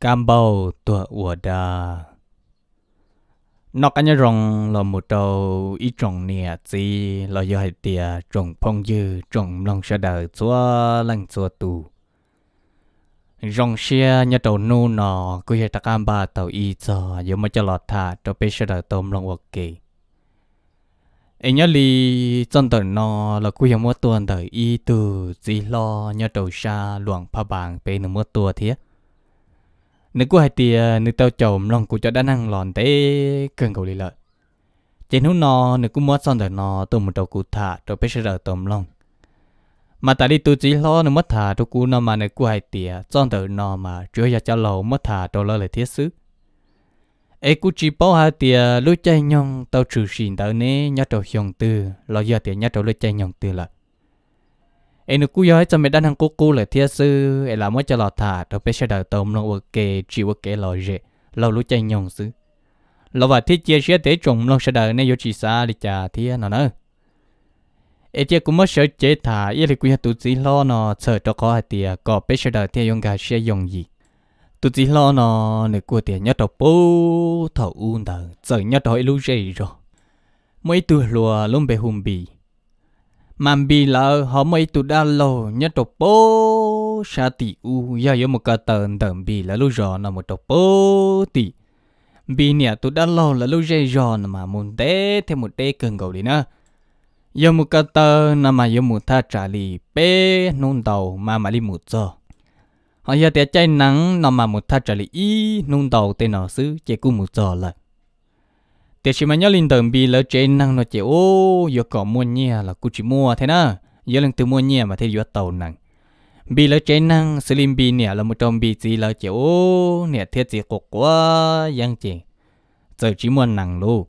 cam bầu tua ua da nó cái nhà rong là một đầu ít trồng nè gì là do hai tia trồng phong dư, trồng lòng sa đời chúa lăng chúa tù. Rong xe nhà đầu nu nọ cứ hay ta cam ba tàu y cho giờ mà cho lọt thả, cho bé sa đời tôm lòng ok anh nhớ li chân tờ nọ là cứ hay mua tuần đời y từ gì lo nhà đầu xa luồng pha bàng bé nữa mua tua thiệt nếu cô hai tia ờ, nếu tao chồng lòng của cho đã năng lòn tới cần cầu đi lợi. Trên hú nọ nếu cũng mất son rồi nọ tôi một đầu cụ thả rồi bây giờ tôm lòng. Mà tại đi tôi chỉ lo nếu mất thả tôi cú nó mà nếu cô hai tia ờ, son rồi nọ mà chưa giờ cho lầu mất thả tôi lo lại thiết sức ấy cú chỉ bảo hai tia lối chạy nhong tao trừ xin tao nè nhớ đầu hiong tư lo giờ tia nhớ đầu lối chạy nhong tư lại ấy nó cú nói cho mình đang hàng cố cố là thiết sư ấy là mới cho lọt thả, rồi bây giờ đợi tôm nó ok chỉ ok lò dễ lâu lúc chạy nhông sư lâu và thiết chia sẻ tế trùng nó sẽ đợi này vô chỉ xa đi chả thiết nó nữa ấy chia cũng mới sợ chế thả ấy là quy tụt gì lo nó sợ cho có hai tiền có bây giờ đợi thiết dùng gà sẽ dùng gì. Tụt gì lo nó nếu cú tiền nhất đầu bố thầu u đời sợ nhất đầu lúc rệ rồi. Mấy tuổi lùa luôn bị hùng bì mà bi lỡ họ mới tụ đa lô nhớ đồ bố sa tỷ u. Giờ có một cái tần tờ bi là lúc rồi nó một đồ bố tỷ bị nè tụ đa lô là lúc dây rồi mà muốn té, thêm một té cần cầu đi nữa. Giờ một cái tần nằm mà giờ một thà trả lì bé nôn đầu mà mà đi một giờ. Họ giờ té cháy nắng nằm mà một tha trả lì y, nôn đầu tên nó xứ chỉ cũng một giờ lại để chỉ mà nhớ linh tầm bị lỡ trên năng nó chỉ ô giờ có mua nhia là cứ chỉ mua thế na giờ lần từ mua nhia mà thấy giờ tàu năng bị lỡ trên năng, xử lý bị nè là một trong bị gì lỡ chỉ ô nè thiết gì cục quá, giang chỉ giờ chỉ mua năng luôn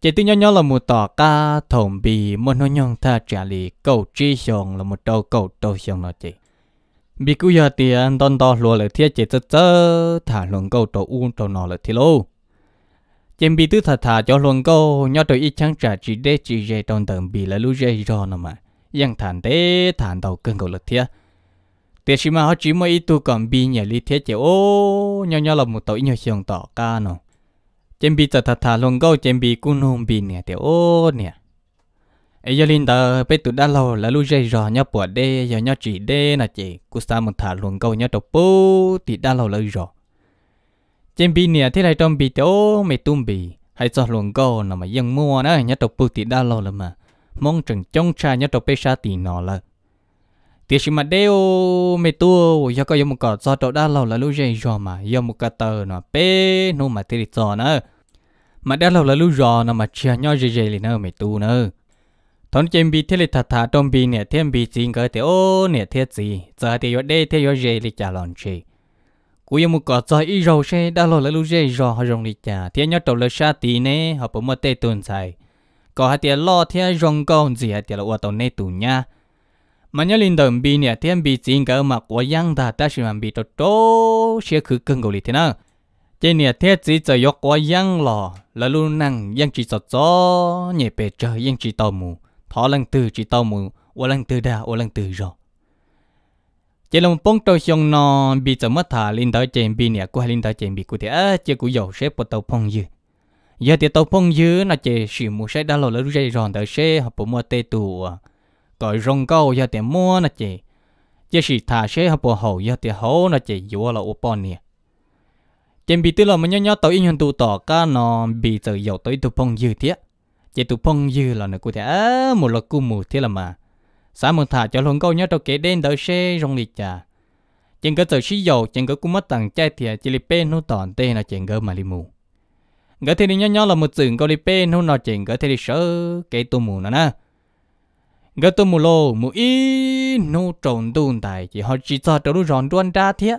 chỉ tin nhớ nhớ là một tòa ca thồng bì một nó nhong tha trả lì, cầu chi xong là một đầu cầu đầu xong nó chỉ bị cứ giờ tiền đòn đòn luôn là thiết chỉ chơi chơi thả luồng cầu đầu u đầu nọ là thiết luôn chém bị tư thật thà cho luôn câu nhớ tôi ít chẳng trả chỉ để chỉ dễ trong tầng bị là lưu dễ cho nó mà yang thản thế thản đầu cơn cầu lực thiệt tiếc chỉ mà họ chỉ mới ít tu còn bị nhà lý thiết chứ ô nhớ nhớ là một tội nhau xiong tỏ ca nó chém bị thật thà luôn câu chém bị cũng không bị nè thì ô, nè. Ấy giờ linh tờ bây tụi đã lâu là lưu dễ rồi nhớ bỏ đê giờ nhớ chỉ đê là chị cú sa một thả luôn câu nhớ đầu bố thì đã lâu lâu rồi trên bi nè, thế này trong bi chỗ mày tung bi hay cho luồng go nó mà dân mua nữa nhớ tộc bưu thì đa lo là mà. Mong chừng trong cha, nhớ tộc bê sa tì nó là. Tiếc gì mà đeo mày tua giờ có một cái cho tộc đa lo là lúc gì rồi mà. Giờ một cái tờ nó bê nó mà thế cho nữa mà đa lo là lúc rồi nó mà chia nhau dây dây liền nữa mày tu nữa thằng trên bi thế là thà thà trong bi nè, thêm bi chính cái thế ô nè, thế gì? Giờ thì ở đây thế ở dây thì chả làm gì cú yêu một cọ trời y rau xe, đã lo lại lúc dây rò họ rồng đi chả thì nhớ trầu là sa tí nè họ bấm một tê tuần xài có hai tiền lo thì rồng con gì hai tiền là qua tàu nè tù nha. Mà nhớ linh đồng bi nè thì em bị chính cái mà của yang ta ta chỉ mà bị trâu trâu sẽ cứ cưng gọi thế nào. Trên nè thì chỉ cho yok của yang lo là luôn năng yang chỉ cho cho nhẹ bề trời yang chỉ tàu mù. Thọ lần từ chỉ tàu mù ô lần từ đa ô lần từ rồi chỉ là một bông trâu xong nó bị chậm mất thả, lên tới trên bị nè của lên tới trên bị của thì à chỉ của dầu xếp vào tàu phong dư. Giờ thì tàu phong dư nó chỉ sử một sẽ đã lộ lỡ dây ròn tới sẽ học bộ mua tê tù gọi rong câu, giờ thì mua nó chỉ. Chỉ sử thả sẽ học bộ hậu, giờ thì hậu nó chỉ dùa là ô bọn nè trên bị tư là mình nhớ nhớ tàu in hình tụ tỏ ca nó bị giờ dầu tới tụ phong dư thiệt. Chỉ tụ phong dư là nó của thì à một lọ cung một thế là mà xã mừng thả cho luôn câu nhớ đâu kể đến đỡ xe rong lịch chả chừng cái tờ xí dầu chừng cái cũng mất tặng chai thì chỉ li bên nó tòn tên là chừng cái mà li mù. Cái thì nhớ nhớ là một chừng câu li bên nó nói chừng cái thì đi sợ cái tu mù nữa nè cái tu mù lô, mù ý nó trộn tuôn tài, chỉ họ chỉ cho tôi ròn đoan ra thiệt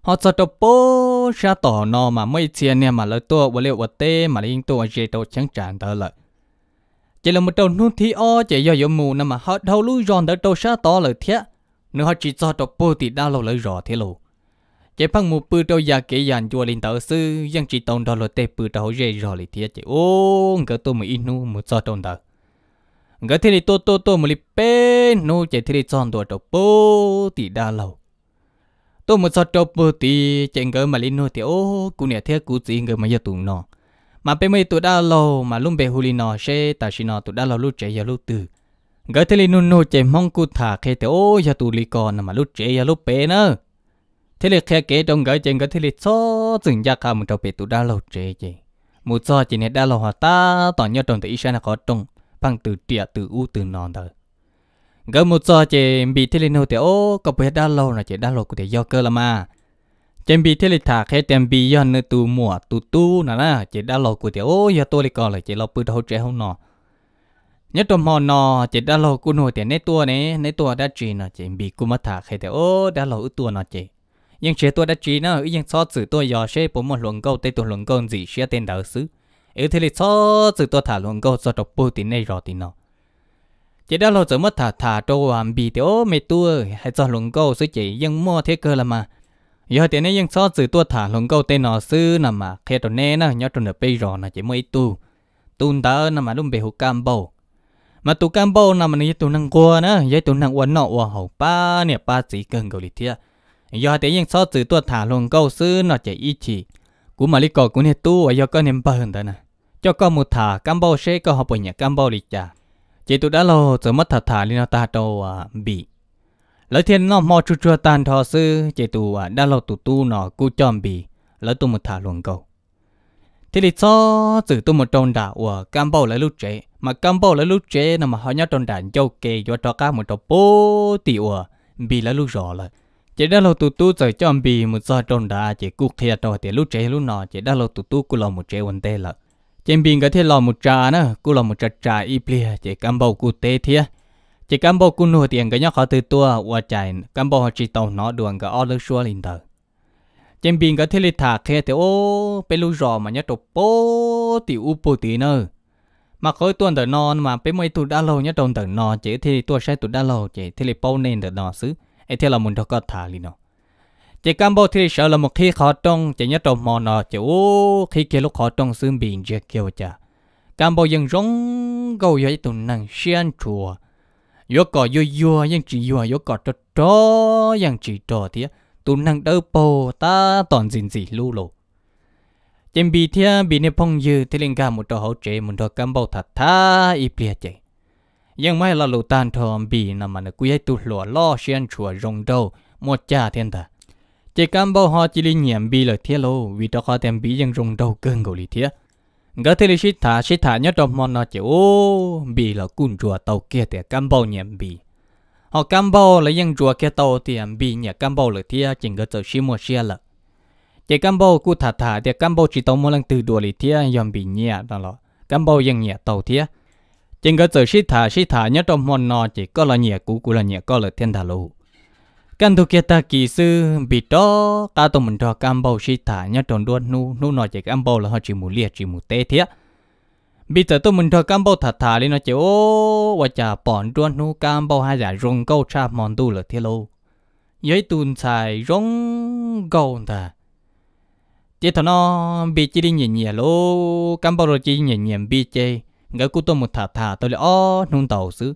họ cho tôi bố ra tỏ nó mà mấy tiền nè mà lỡ tôi và liệu vật tê mà liên tôi dễ tôi chẳng tràn tao lợi chỉ là một đầu nút thi o, chỉ do yếu mù nằm mà họ đầu lui giòn đỡ đầu xa to lời thiệt nếu họ chỉ cho đầu bô thì đau lâu lời rõ thế lù. Chỉ phăng một bự đầu già kể dàn chùa linh tờ sư, dân chỉ tông đó là tê bự đầu dễ rõ lời thiệt chỉ, ô, ngỡ tôi mới inu một cho tông đó ngỡ thế thì tôi tôi tôi mới bê nô chỉ thế thì chọn đồ đầu bô thì đau lâu tôi một cho đầu bơ thì chỉ ngỡ mà linh nô thì, ô cụ nè thế cụ gì ngỡ mà giờ tụng nọ mà bên mày tụi đã lâu, mà luôn bề huli nọ xe ta xin nọ tụi đã lâu lúc chạy giờ lúc từ. Ngờ thế linh nôn nô chạy mong cụ thả khi thì ô giờ tụi li còn, mà lúc chạy giờ lúc bể nữa. Thế là khe kế trong gái trên cái thế là cho dừng ra cả một trâu bể tụ đã lâu chạy chạy một cho chỉ nên đã lâu hòa ta, tỏ nhau trong tự ý sẽ có trong bằng từ trịa, từ u, từ nòn đời gỡ một giờ chị bị thế lên thì ô, có bề đã lâu là chị đã lâu có thể do cơ là mà. จมบีเทลิถาเค่เต็มบีย้อนในตูหมัวตูตูน่ะนะเจ็ดดาวโลกูเดียวโอ้ยตัวเล็กเลยเจ็ดเราปืนเท่าเจ้าหนอเนี่ยตัวมอนนอเจ็ดดาวโลกูหนัวเตียในตัวนี้ในตัวดัจจีน่ะเจมบีกูมาถาเค่เดียวโอ้ดาวโลอุตัวน่ะเจยังเชื่อตัวดัจจีน่ะยังซอสือตัวยอเช่ผมมันหลวงเก้าเตตัวหลวงเก้าสิเชื่อเต็นดาวซื้อเออเทลิซอสือตัวถาหลวงเก้าสอดปูตินในรอตินเะเจ็ดดาวโลจะมาถาถาตัวอันบีเดียวไม่ตัวให้จอหลวงเก้าซื้อเจยังมั่วเทเกอร์ละมา giờ thì này vẫn so từ tua thả lồng câu tên nó sư nằm mà khi tụi nè nó nhớ tụi nó bây giờ nó chỉ mới tu. Tu ta nằm mà luôn bị hụt cam bầu. Mà tu cam bầu nằm mà này tu năng qua nữa giờ tu năng uốn nọ uốn hậu ba nè ba chỉ cần cầu lịch thiệt giờ tiền vẫn so từ tua thả lồng câu sư nó chỉ ý chỉ. Cú mà lý cọ cú nè tu giờ có niệm bờ hơn đó nè. Cho con một thả cam bầu sẽ có học bởi nhà cam bầu lịch chả chỉ tụi đã lo sớm mất thả thả lên ta đâu à bị lỡ thiên nó mò chua chua tàn thọ sư chế tù à đã lo tù tu nó cú chom bì, lỡ tù một thả luồng cầu. Thì lý do từ tụi một tròn đà của cam bao lấy lúc chế mà cam bao lấy lúc chế nằm mà họ nhớ tròn đạn châu kề cho cho cá một trò bố tiểu của bì lấy lúc rõ rồi chế đã lo tù tu giờ chom bì một giờ tròn đà chế cú thiệt trò thì lúc chế lúc nọ chế đã lo tù tu cú lò một chế quần tê là trên biển cái thế lò một trà nữa cú lò một trà trà y plia chế cam bầu cú tê thiệt chỉ cầm bộ cú nuôi tiền cái nhóc họ từ tua qua chạy cầm bộ họ chỉ tàu nó đường cái order xua lên tờ trên biển cái thế lịch thả khe thì ô bên lu rò mà nhóc trộn bố thì u bố tí nữa mà khối tuần tờ non mà bên mấy tụ đã lâu nhóc trộn tờ non chỉ thì tua sẽ tụ đã lâu, chỉ thì lịch bao nên tờ non xứ. Ấy thế là muốn cho có thả lên nó. Chỉ cam bộ thì sợ là một khi khó trong chỉ nhớ trong mò nó, chỉ ô, khi kia lúc khó trong xương biển chỉ kêu chả cầm bộ dân rong gầu vậy tụi năng xiên chùa yo có yo yo yang chỉ yo yo có cho cho yang chỉ cho thì tu năng đỡ bồ ta toàn gì gì lưu lộ trên bị thia bì nè phong dư thì linh cả một trò hậu chế một trò cam bộ thật tha ít bia chạy nhưng mai là lũ tan thòm bì nằm mà nó quý tu lụa, lo xiên chùa rong đâu một cha thiên ta chỉ cam bao họ chỉ linh nhiệm bì lời thiết lô, vì đó họ tem bị dân rung đầu cơn gồ lý thiết ngỡ thế là shit thả shit thả nhớ trong mòn nó chỉ, ô bị là cún chùa tàu kia thì cam bao nhiệm bị họ cam bao là dân chùa kia tàu thì à, bị nhà cam bao là thia, chỉ ngỡ tàu xí mua xe à là chỉ cam bao cú thả thả thì cam bao chỉ tàu mua lần từ đùa lý thia yom bị nhẹ đó là cam bao dân nhẹ tàu thia. Chỉ ngỡ tàu xí thả xí thả nhớ trong mòn nó chỉ có là nhẹ cú cú là nhẹ có là thiên thả lù căn thu kia ta kỳ sư, bị đó, ta tụi mình cho cam bầu xí thả nhá, tròn đuôn nu nu nói chỉ cam bầu là họ chỉ mù liệt chỉ mù tê thiệt bây giờ tụi mình cho cam bầu thả thả lên nó chỉ, ô, và chả bọn đuôn nu cam bầu hai giả rong câu cha mòn tu là thiệt lâu. Giấy tuần xài rong câu ta chỉ thằng nó bị chỉ đi nhẹ nhẹ lô cam bầu rồi chỉ nhẹ nhẹ bị chơi ngỡ cú tôi một thả thả tôi lại ô nung tàu xứ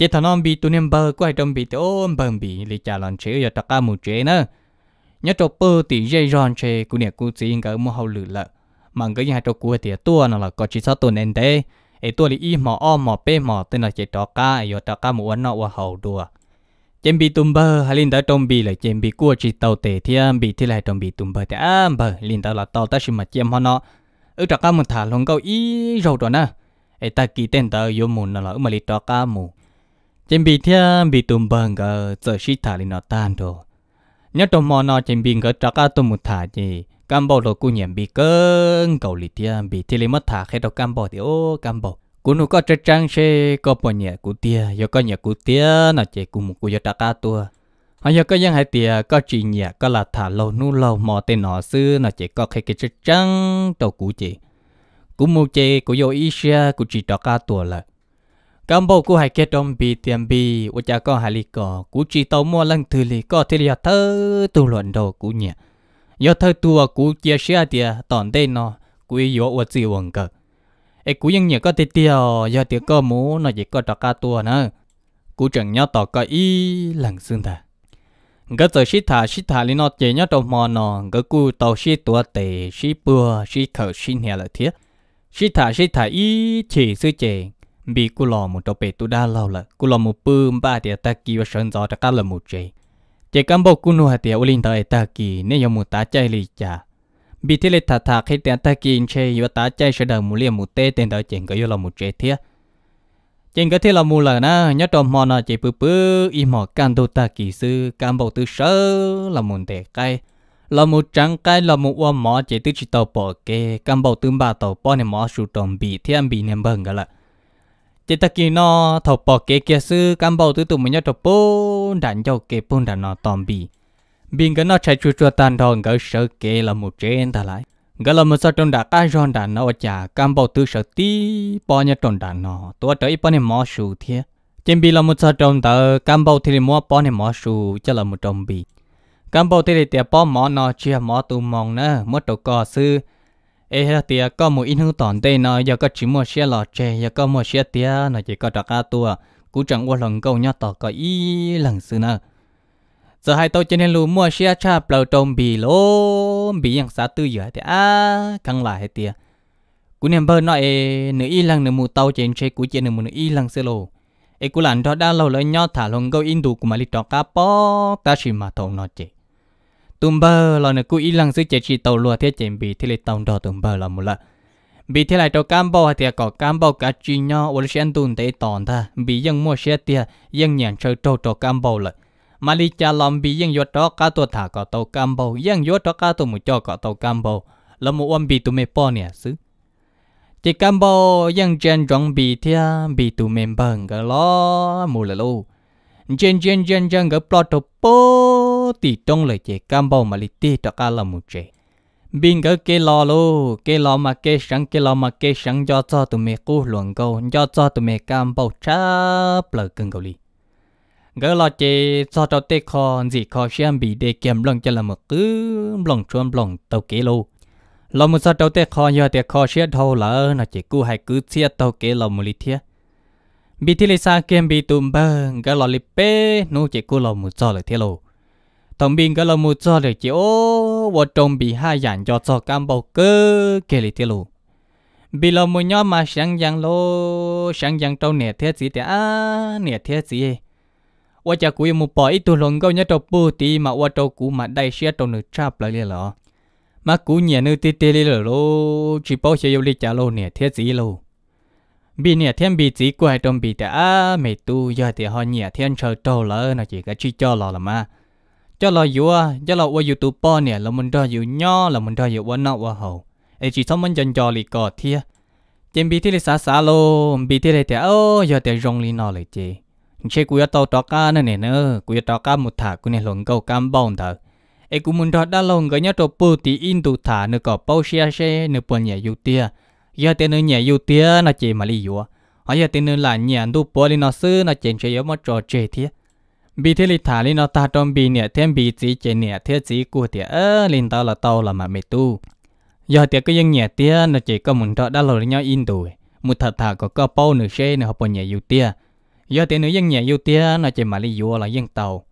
chỉ thằng non bị tụi em bơ quay trong bị tụi ôm bờ bị lì trả lần chế giờ tất cả một chế nữa nhớ cho bơ thì dây ròn chế của nè của chỉ cái mua hậu lử lợ. Mà cái nhà cho của thì tua nó là có chỉ sao tụi nên thế. Ấy tua lì y mỏ o mỏ p mỏ tên là chế tất cả giờ tất cả một anh nó qua hậu đùa. Chém bị tụm bơ hay linh đã trong bị là chém bị cua chỉ tàu tệ thì bị thì lại trong bị tụm bơ thì à bơ, linh đã là tàu ta xin mà chém họ nó. Ở tất cả một thả lông câu y rồi đó nè ấy ta kỳ tên tờ, vô mùn là mà lì tất cả mù chim bị thiên bị tụm bần gờ giờ sĩ thả lên nó tan rồi nhớ trong mò nó chim bị gờ trắc tụm một thả gì cam bộ đồ cũng nhầm bị cơn, cầu lì thiên bị thiên mất thả khi đâu cam bộ thì ô, cam bộ cú nó có trách trang xe có bỏ nhẹ cú tia do có nhẹ cú tia, nó chạy cú một cú do trắc tua. Họ giờ có dân hai tia có chỉ nhẹ, có là thả lâu nu lâu mò tên nó xưa nó chạy có khi cái trách trang đầu cú chị cú mua chơi cú vô ý xe cú chỉ trắc tua là cảm bộ của hai kết trong bị tiệm bị của cha con hai lý cỏ của chỉ tàu mua lần thứ lý có thể là thơ tu luận đồ của nhỉ. Do thơ tua của chia sẻ tiệt, tòn đây nó của yếu của chỉ quần cờ ấy của những nhỉ có thể tiêu do tiệt có mũ nó chỉ có trò ca tua nữa của chẳng nhớ tỏ có ý lần xương ta cái giờ xí thả xí thả lý nó chế nhá đầu mò nó cái cú tàu xí tua tề xí bùa xí khẩu xí nhà là thiết xí thả xí thả ý chỉ sư chế bị cú lò một đầu bể tu đa lâu là cú lò một bơm ba địa ta kỳ và sơn gió ta cá là một chế chế cán bộ cú nuôi tiệt ulin linh ta kỳ nên dùng một tá chạy lì chả bị thế lệ thà thà khi tiền ta kỳ chế và tá chạy sẽ đợi một liều một tê tên đời chèn cái là một chế thiết chèn cái thế là một là na nhớ trộm mò nó chỉ bự bự im mò can đồ ta kỳ sư can bộ tư sơ là một đề cái là một trắng cái là một uo mò chỉ tư chỉ tàu bỏ kê can bộ tư ba tàu bỏ này mò sụt trộm bị thiên bị nem bẩn cái là chỉ ta kia nó thầu bỏ kế kia sư cam bầu tư tụ mình nhớ trộm bố đàn dâu kế bốn đàn nó tòm bì. Bình cái nó chạy chua chua tan thòn cái sợ kế là một trên ta lại. Cái là một số trong đã cá giòn đàn nó chả cam bầu tư sợ tí bao nhiêu trong đàn nó tôi tới bao nhiêu mỏ sù thế trên bì là một số trong tờ cam bầu thì mua bao nhiêu mỏ sù, cho là một trong bì. Cam bầu thì để bao mỏ nó, chia mỏ tụ mong nữa mất đầu cò sư ê tiệt có một ít hương tòn đây nó, giờ có chỉ mua xe lọ chè, giờ có mua xe tiệt nó chỉ có đặt cả tua. Cú chẳng qua lần câu nhau tỏ có ý lần xưa nè. Giờ hai tôi cho nên lù mua xe cha bờ trồng bì lô bì yang sa tư giờ thì à căng lại hết tiệt cú niệm bơ nói nữ y lăng nữ mù tàu trên xe cú chơi nữ mù nữ y lăng xưa lô ê, cú làm đó, đã lâu lấy nhau thả lồng câu in đủ của mà đi đó cá bó, ta chỉ mà thầu nó chơi tụm bơ là nè, cú ý lăng sự chế chỉ tàu lúa thế chèn bì thế lại tàu đỏ tụm bơ là một lợ. Bì thế lại cho cam bao thì à, có cam bao cả chi nhau ở trên tuần tế tòn ta bì dân mua xe tia dân nhận chơi trâu cho cám bao lợ. Mà đi cha làm bì dân vô trò cá tuần thả có tàu cám bao dân vô trò cá tuần một cho có tàu cám bao là một ông bì tụm mê po nè, xứ. Chỉ cám bao dân trên chuẩn bì thế bì tụm mê bẩn cái lo mù lợ luôn trên trên trên trên cái plot to bò tì thì trong lời chế cam bao mà lì tì đó cá là một chế bình cái cái lò lô, cái lò mà cái sáng cái lò mà cái sáng cho cho tụi mẹ cú luận câu cho cho tụi mẹ cam bao chắp lời cưng cầu lì. Gỡ lo chế cho cho tê kho gì kho xem bị để kiếm lòng cho là một cứ lòng chuông lòng tàu kế lô. Lo một sao cho tê kho giờ tê kho xem thâu lỡ nó chỉ cú hay cứ xe tàu kế lò một lì thiệt bị thì lì xa kiếm bị tụm bơ gỡ lo lì bê nó chỉ cú lò một sao lời thiệt lô thông minh cái là mua cho để chỉ ô, vợ chồng bị hai dạng cho cho cam bầu cơ kể lại tiệt lù bị là mua nhau mà sáng giang lô, sáng giang trâu nè thế gì thế? À nè thế gì vợ chồng cũ mua bỏ ít tu lồng gấu nhớ trâu bù tí mà vợ chồng cũ mà đây xe trâu nửa trap lại liền lọ. Mà cũ nhẹ nửa tê tê liền lô chỉ bao xe yêu đi trả lô nè thế gì lô bị nè thiên bị chỉ quay trong bị thế? À mày tu giờ thì họ nè thiên trời trâu lỡ, nó chỉ cái chi cho lọ là mà cho lo yếu cho lo qua youtube po nè, là mình ra yếu nhỏ là mình ra yếu qua nọ qua hậu. Ấy chỉ xong mình chân cho lì cọ thia. Trên bị thế là xả xả lô bị thế là thế ô giờ thế rong lì nọ lại chị chế cú tàu tàu cá nè nè nữa cú tàu cá một thả, cú nè lồng câu cam bông thở. Ấy cú mình ra đã lồng cái nhớ tàu bự tí in tụ thả nữa có bao xe xe nữa bận nhà yếu tia. Giờ thế nữa nhà yếu tia, nó chị mà lì yếu giờ thế nữa là nhà du bò lì nó xứ, nó chèn chơi yếu mất trò chơi thiệt bị thế lịch thả lên nó ta trong bị nè thêm bị chỉ chế nè thế chỉ cú thì ơ lên tao là tao là mà mày tu. Giờ thì cái dân nhẹ tia nó chỉ có muốn đó đã lồng nhau in tuổi, một thật thà có có bao nửa xe nữa họ nhẹ yêu tia. Giờ thì nữ dân nhẹ yêu tia nó chỉ mà lý do là dân tàu.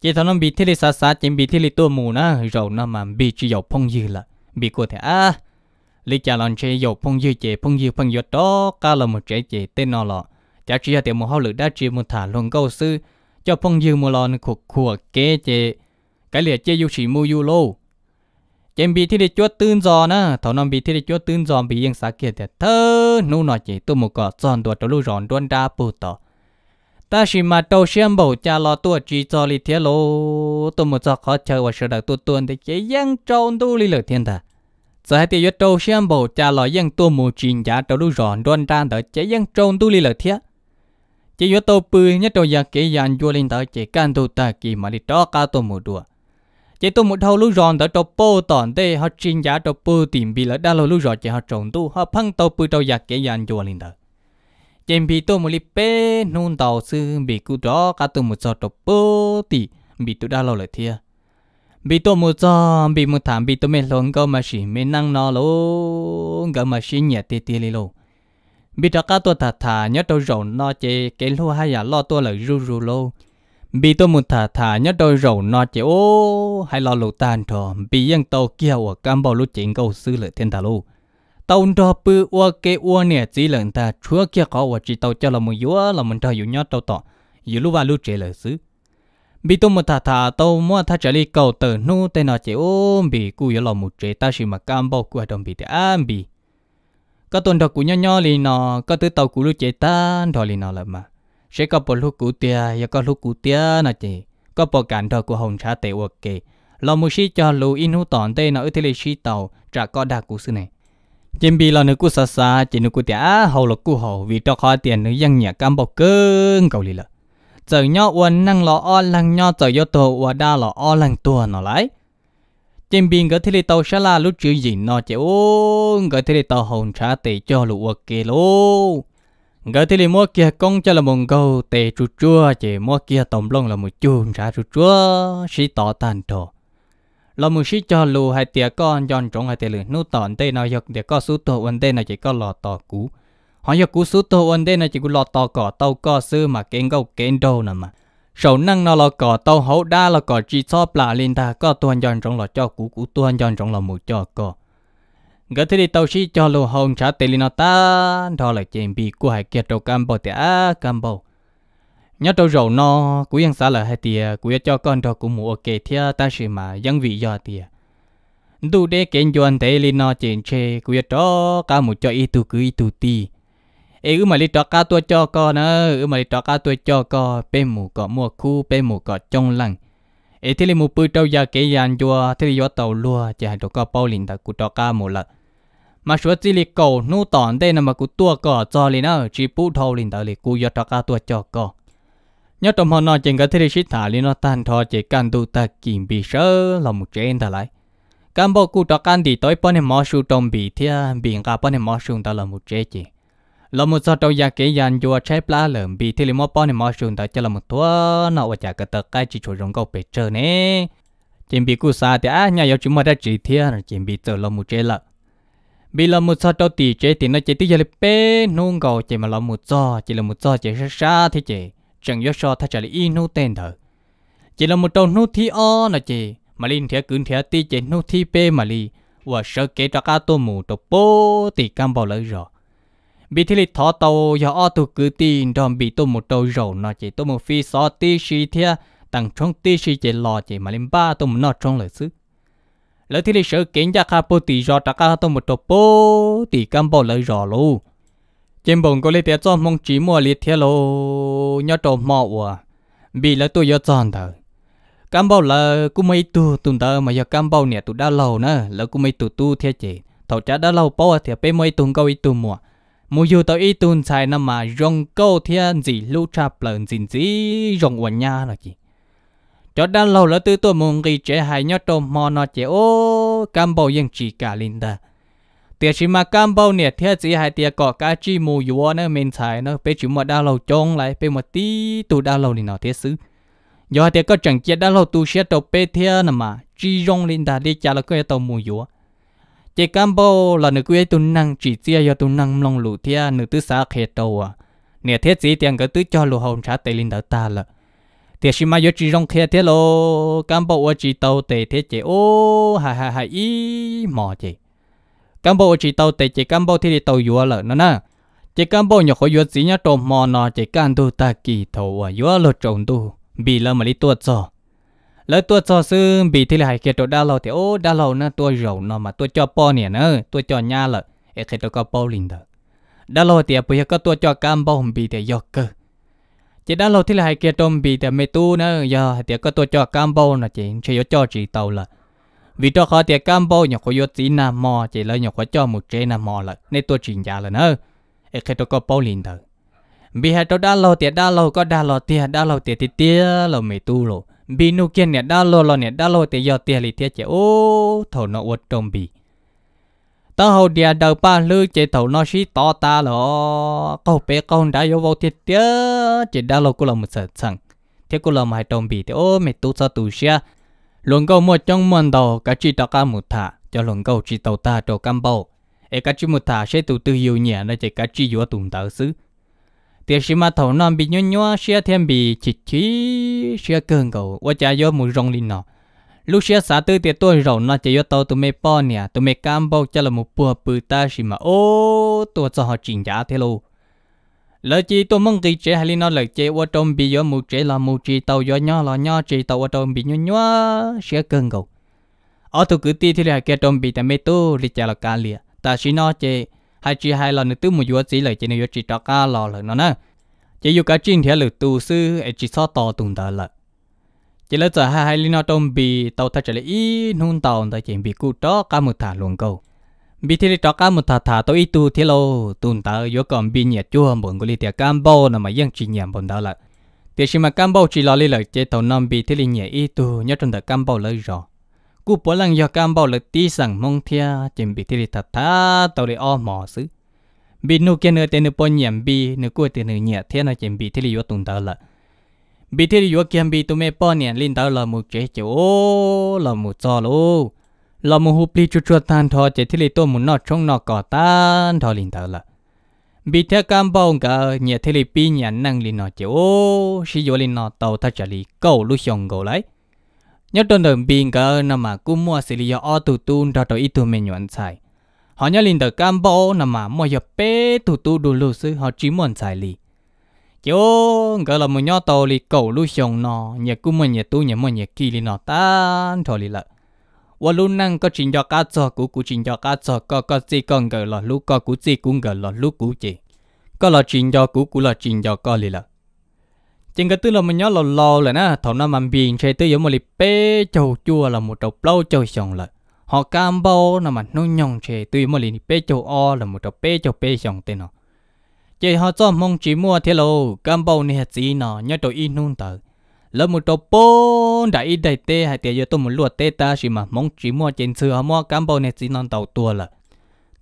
Chỉ thằng nó bị thế lịch xa xa chỉ bị thế lịch tua mù nó rồi nó mà bị chỉ dầu phong dư là bị cô thì à lý cha lon chế dầu phong dư chế phong dư phong dư đó cả là một trẻ chế tên nó lọ, chả chỉ là tiền một hậu lực đã chỉ một thả luôn câu sư cho phong dư mù lòn cuộc của kế chế cái liệt chế yêu chỉ mù yêu lô. Chém bị thì để chúa tương giò nè. Thảo nó bị thì để chúa tương giò bị yên sát kia thì thơ. Nô nói chỉ tôi một cọ giòn đuổi tôi lưu ròn đuôn đa bù tỏ ta chỉ mà đầu xem bầu cha lo tua chỉ cho li thiết lô. Tôi một cho khó chơi và sợ đợi tôi tuần thì chế yên trâu tu li lợi thiên ta giờ hai tiêu đầu xem bầu cha lo yên tua một chỉ giá đầu lưu ròn đoan trang đợi chế yên trâu tu li lợi thiết chỉ yếu tố bự nhất đầu giặc kỹ dàn vua lên tới chỉ can tu ta kỳ mà đi đó cả tôi một đùa. Chỉ tôi một thâu lúc ròn đợi đầu bô tòn đây họ chuyện giá đầu bô tìm bị lỡ đa lâu lúc ròn chỉ họ trộn tu, họ phăng tàu bự đầu giặc kỹ dàn vua lên tới chỉ bị tôi một lip bê nôn tàu sư bị cú đó cả tôi một giọt độc bố tỉ bị tôi đa lâu lại thia. Bị tôi một giọt bị một thảm bị tôi mệt lớn câu mà chỉ mệt năng nó lô câu mà chỉ nhẹ tê tê lô bị cho cá tôi thà thà nhớ tôi rộn no chê cái lô hay là lo tôi lại ru ru lô. Bị tôi muốn thả thả nhớ đôi rầu no chỉ ô hay lo lụt tan trò. Bị dân tàu kia ở cam bao lúc chính câu sư lợi thiên tà lô. Tàu trò bự ô kê ô nè chỉ lần ta chúa kia có ở chỉ tàu cho là một yếu là mình thở yếu nhớ tàu tọ. Yếu lúc và lúc chế lợi sư bị tôi một thả thả tàu mua thả trở đi cầu tờ nu tên nó chỉ ô, bị cú yếu là một chế ta chỉ mà cam bao cua đồng bị thì an bị có tuần đầu cũ nhỏ nhỏ lì nó có thứ tàu cũ lúc chạy ta, đó lì nó là mà. Sẽ có bộ lúc cũ tia, và có lúc cũ tia nè chị có bộ cảnh đó của hồng trà tệ ok lo mua xí cho lu in hú tòn tê nó ở thế xí tàu, trả có đa cú sư này. Chim bi lo nữ cú xa xa, chỉ nữ cũ tia hầu lộc cũ hầu vì cho khó tiền nữ dân nhà cam bọc cơn cầu lì lợ. Giờ nhau uốn năng lo o lăng nhau giờ yo tổ uốn đa lo o lăng tua nó lại chính biên gỡ thế tàu sẽ là lúc chữ gì nó chỉ ô gỡ thế tàu hồn trả tệ cho lu ok luôn gỡ thế mua kia con cho là một câu tệ chú chua chỉ mua kia tổng lông là một chuông trả chú chua sĩ tỏ tàn thổ. Là một sĩ cho lù hai tia con dọn trống hai tia lửa, nút tòn tê nào giật để có số tổ vấn đề này chỉ có lò tỏ cú. Họ giật cú số tổ vấn đề này chỉ có lò tỏ cỏ, tàu có sư mà kén gâu kén đâu nè mà sầu năng nó là cỏ, tàu hậu đa là cỏ, chỉ cho bà lên ta, có tuần dọn trong là cho cú cú tuần dọn trong là một cho cỏ. Gỡ thế đi tàu sĩ cho lô hồng trả tiền nó ta, đó là chuyện bị của hải kiệt đầu cam bò thì cam bò nhớ tàu rầu nó, cú yên xã là hai tia cú cho con đó cũng mua ok thia, ta sẽ mà dân vị do tia đủ để kiện cho anh thấy lên nó chuyện chê, cú cho cả một cho ít tu cứ ít tu ti ấy ư mà đi cho cả tua cho con nữa ư mà đi tua cho bên mù cọ mua khu bên mù cọ trong lăng ấy thế li một bữa trâu giờ kể dàn chùa thế li gió tàu lúa chỉ hai có bao ta cú cho cả một lần mà số chỉ cầu nu tòn đây là mà tua cỏ cho li nó chỉ bút thâu liền li cú giọt cho tua cho nhớ trong họ nói chuyện cái thế shit thả li nó tan thọ chỉ can tu ta kìm bị sơ là một chuyện thà lại. Cán bộ cú cho can thì tối bên mỏ su trong bị thia cả bên mỏ su ta là một chuyện chỉ là một số trâu già kế dàn chùa trái lá lợn bị thì li mỏ này mỏ sườn ta cho là một thua, nó ở chả cái tờ cái chỉ chủ rồng câu bể chờ nè. Chỉ bị cú sa thì á, nhà yêu chúng mà đã chỉ thiên chỉ bị chờ là một chế lợn bị là một số trâu tỷ chế thì nó chế tí giờ là bé nung cầu chỉ mà là một số chỉ là một số chỉ sa sa thế chế chẳng nhớ so thay trả lại in nô tên thở chỉ là một trâu nô thi o là chế mà linh thiệt cứ thiệt tí chế nô thi bé mà li và sợ kế cho cá tô mù tô bố thì cam bảo lợi rồi bị thì lịch thọ tàu, do o tu cứ tin đòn bị tôi một đầu rồi nó chỉ tôi một phi so tí xì thiệt tăng trong tí xì chỉ lò chỉ mà lên ba tôi một nọ trong lời xứ. Lỡ thì lịch sợ kiến ra khá bố tỷ rõ trả cả tôi một đầu po tỷ cam bò lời rõ luôn trên bồn có lấy tiền cho mong chỉ mua liệt theo lô nhớ trộm mọ à bị lỡ tôi nhớ chọn thở cam bao là cũng mấy tu tụi tờ mà giờ cam bao nè tụi đã lâu nữa lỡ cũng mấy tụi tu thế chị thầu trả đã lâu bao thì bé mấy tuần câu ít tu mua mua dù tao ít tuần nằm mà rong câu thiên gì lưu chạp lợn gì rong quần nha là cho đã lâu là từ tôi muốn ghi chế hay nhớ trộm mò nó yên chỉ cả linh ta tiệt chỉ mà cam bầu nè thiết có cá chi mù yếu nữa men xài nó bé chỉ mà đã lâu trông lại bé một tí tu đã lâu thì nó thiết xứ. Giờ tiệt có chẳng chết đã lâu tu sẽ to, bé thiết nè mà chi rong linh đi trả là cái tàu mù yếu cam bầu là nữ quý tu năng chỉ chia cho tu năng long lù thia, nữ tứ xã khề tàu à. Nè thiết gì tiền cái tứ cho lù hồng trả tây linh ta là. Thì mà yo chỉ rong kia thế lo cán bộ chỉ tàu tệ thế chế ô hà hà hà ý, mò chị. Cán bộ chỉ tàu tệ chế cán bộ thì tàu yếu lợ nó nè chỉ cán bộ nhỏ khỏi yếu gì nhá trộm mò nó chỉ can tu ta kỳ thầu à yếu lợ trộm tu bị lợ mà đi tuột cho lỡ tuột cho sư bị thì là hay kia đa lâu thì ô đa lâu nó tua rầu nó mà tua cho po nè nữa tua cho nha lợ ấy khi tôi có po linh đó đa lâu thì bây giờ có tua cho cán bộ bị thì yếu cơ chỉ đã lâu thì là hai kia tôm bịแต่ไม่ตู้nữa giờ thì có tôi cho cam bao là chỉ chỉ cho chỉ tàu là vì cho họ thì cam bao nhọc có chỉ nam mò chỉ là nhọc có cho một chế nam mò là nên tôi chỉ giá là nữa ấy khi tôi có bao liền thôi vì hai tôi đã lâu thì đã lâu có đã lâu thì đã lâu thì thì tia là mấy tu rồi bị nu kia nè đã lâu là nè đã lâu thì giờ tiền thì tia chứ ô, thầu nó uất trong bị tao hầu địa đầu ba lư chế thầu nó xí to ta lo câu bé con đã vô vô thiệt chứ chế đã lâu cô là một sợ chẳng. Thế cô là mai đồng bị thì, ô, mày tu sao tu xia. Luồng câu một trong mòn đầu, cả chỉ tao cả một thả, cho luồng câu chỉ tàu ta cho cam bao ấy cả chỉ một thả sẽ tu tư yêu nhẹ, nó chế cả chỉ vô tụng tạo xứ tiền xí mà thầu non bị nhua nhua xia thêm bị chỉ chỉ xia cơn cầu và cha do mùi rong linh nọ. Lúc xia xã tư thì tôi rầu nó chỉ do tàu tụi mày po nè tụi mày cam bao cho là một bùa bự ta xí mà ô tôi cho họ chỉnh giá thế luôn lỡ chỉ tôi mong kỳ chế hay nó lỡ chế và trong bị do mù chế là mù chỉ tàu do nhỏ là nhỏ chỉ tàu và trong bị nhua nhua xia cơn cầu ở tụi cứ ti thì là cái trong bị tại mày tu đi chả là cá lìa, ta xí nó chế hai chị hai lần nữa tư một vừa chỉ lại chỉ nếu chỉ cho cá lò lần nó nè. Chỉ yêu cá chín thì là tu sư chỉ so to tùng đó là chỉ là giờ hai hai linh nó trong bị tàu thật là ít nôn tàu tại chỉ bị cụ đó cá một thả luồng câu bị thì cho cá một thả thả tôi ít tu thì lâu, tùng tàu yếu còn bị nhiệt chua buồn của li tiệt cam bao nằm mà dân chỉ nhảm buồn đó là thì khi mà cam bao chỉ lo li lợi chỉ tàu năm bị thì li nhiệt ít tu, nhớ trong đời cam bao lấy rồi cú bỏ lăng do cam bảo lực tí sẵn mong thia, chìm bị thì thật thá, tàu để o mò xứ. Bị nu kia nữa tên nu bỏ nhầm bị nu cua tên nu nhẹ thế nó chìm bị thì yếu tùng tàu là bị thì yếu kia bị tụi mẹ bỏ nhẹ linh tàu là mù chế chỗ ô là một cho lô là mù hụp li chua chua tan thọ chế thị lý tô mù nọ trong nọ cỏ tan thọ linh tàu là bị theo cam bao cả nhẹ thì bị nhẹ năng linh nọ chỗ ô sử dụng linh nọ tàu ta trả lý cầu lúc xong cầu lấy nhớ tuần đầu biên cả nằm mà cú mua xử lý ở tụ tu ra tới ít tụ mình nhuận xài. Họ nhớ linh đầu cam bộ nằm mà mua giờ bé tụ tu đủ lù sư họ chỉ muốn xài lì. Chỗ cái là một nhớ tàu lì cầu lu sông nó nhà cú mua nhà tu nhà mua nhà kỳ lì nó tan thôi lì lợ và luôn năng có chuyện cho cá cho cú cú chuyện cho cá cho có có gì con cái là lúc có cú gì cũng cái là lúc cú gì có là chuyện cho cú cú là chuyện cho có lì lợ chính cái tư là mình nhớ lò lò là na thầu nó mầm biển chơi tư giống một lịp bê châu chua là một trâu lâu châu sòng là họ cam bao nằm mà nó nhong chơi tư một lịp bê châu o là một trâu bê châu bê sòng tên nó chơi họ cho mong chỉ mua thế lô cam bao này gì nó nhớ trâu in nung tờ lỡ một trầu bô đã đại đại tê hay tiệt giờ tôi muốn luộc tê ta, chỉ mà mong chỉ mua trên xưa họ mua cam bao này gì non tàu tua là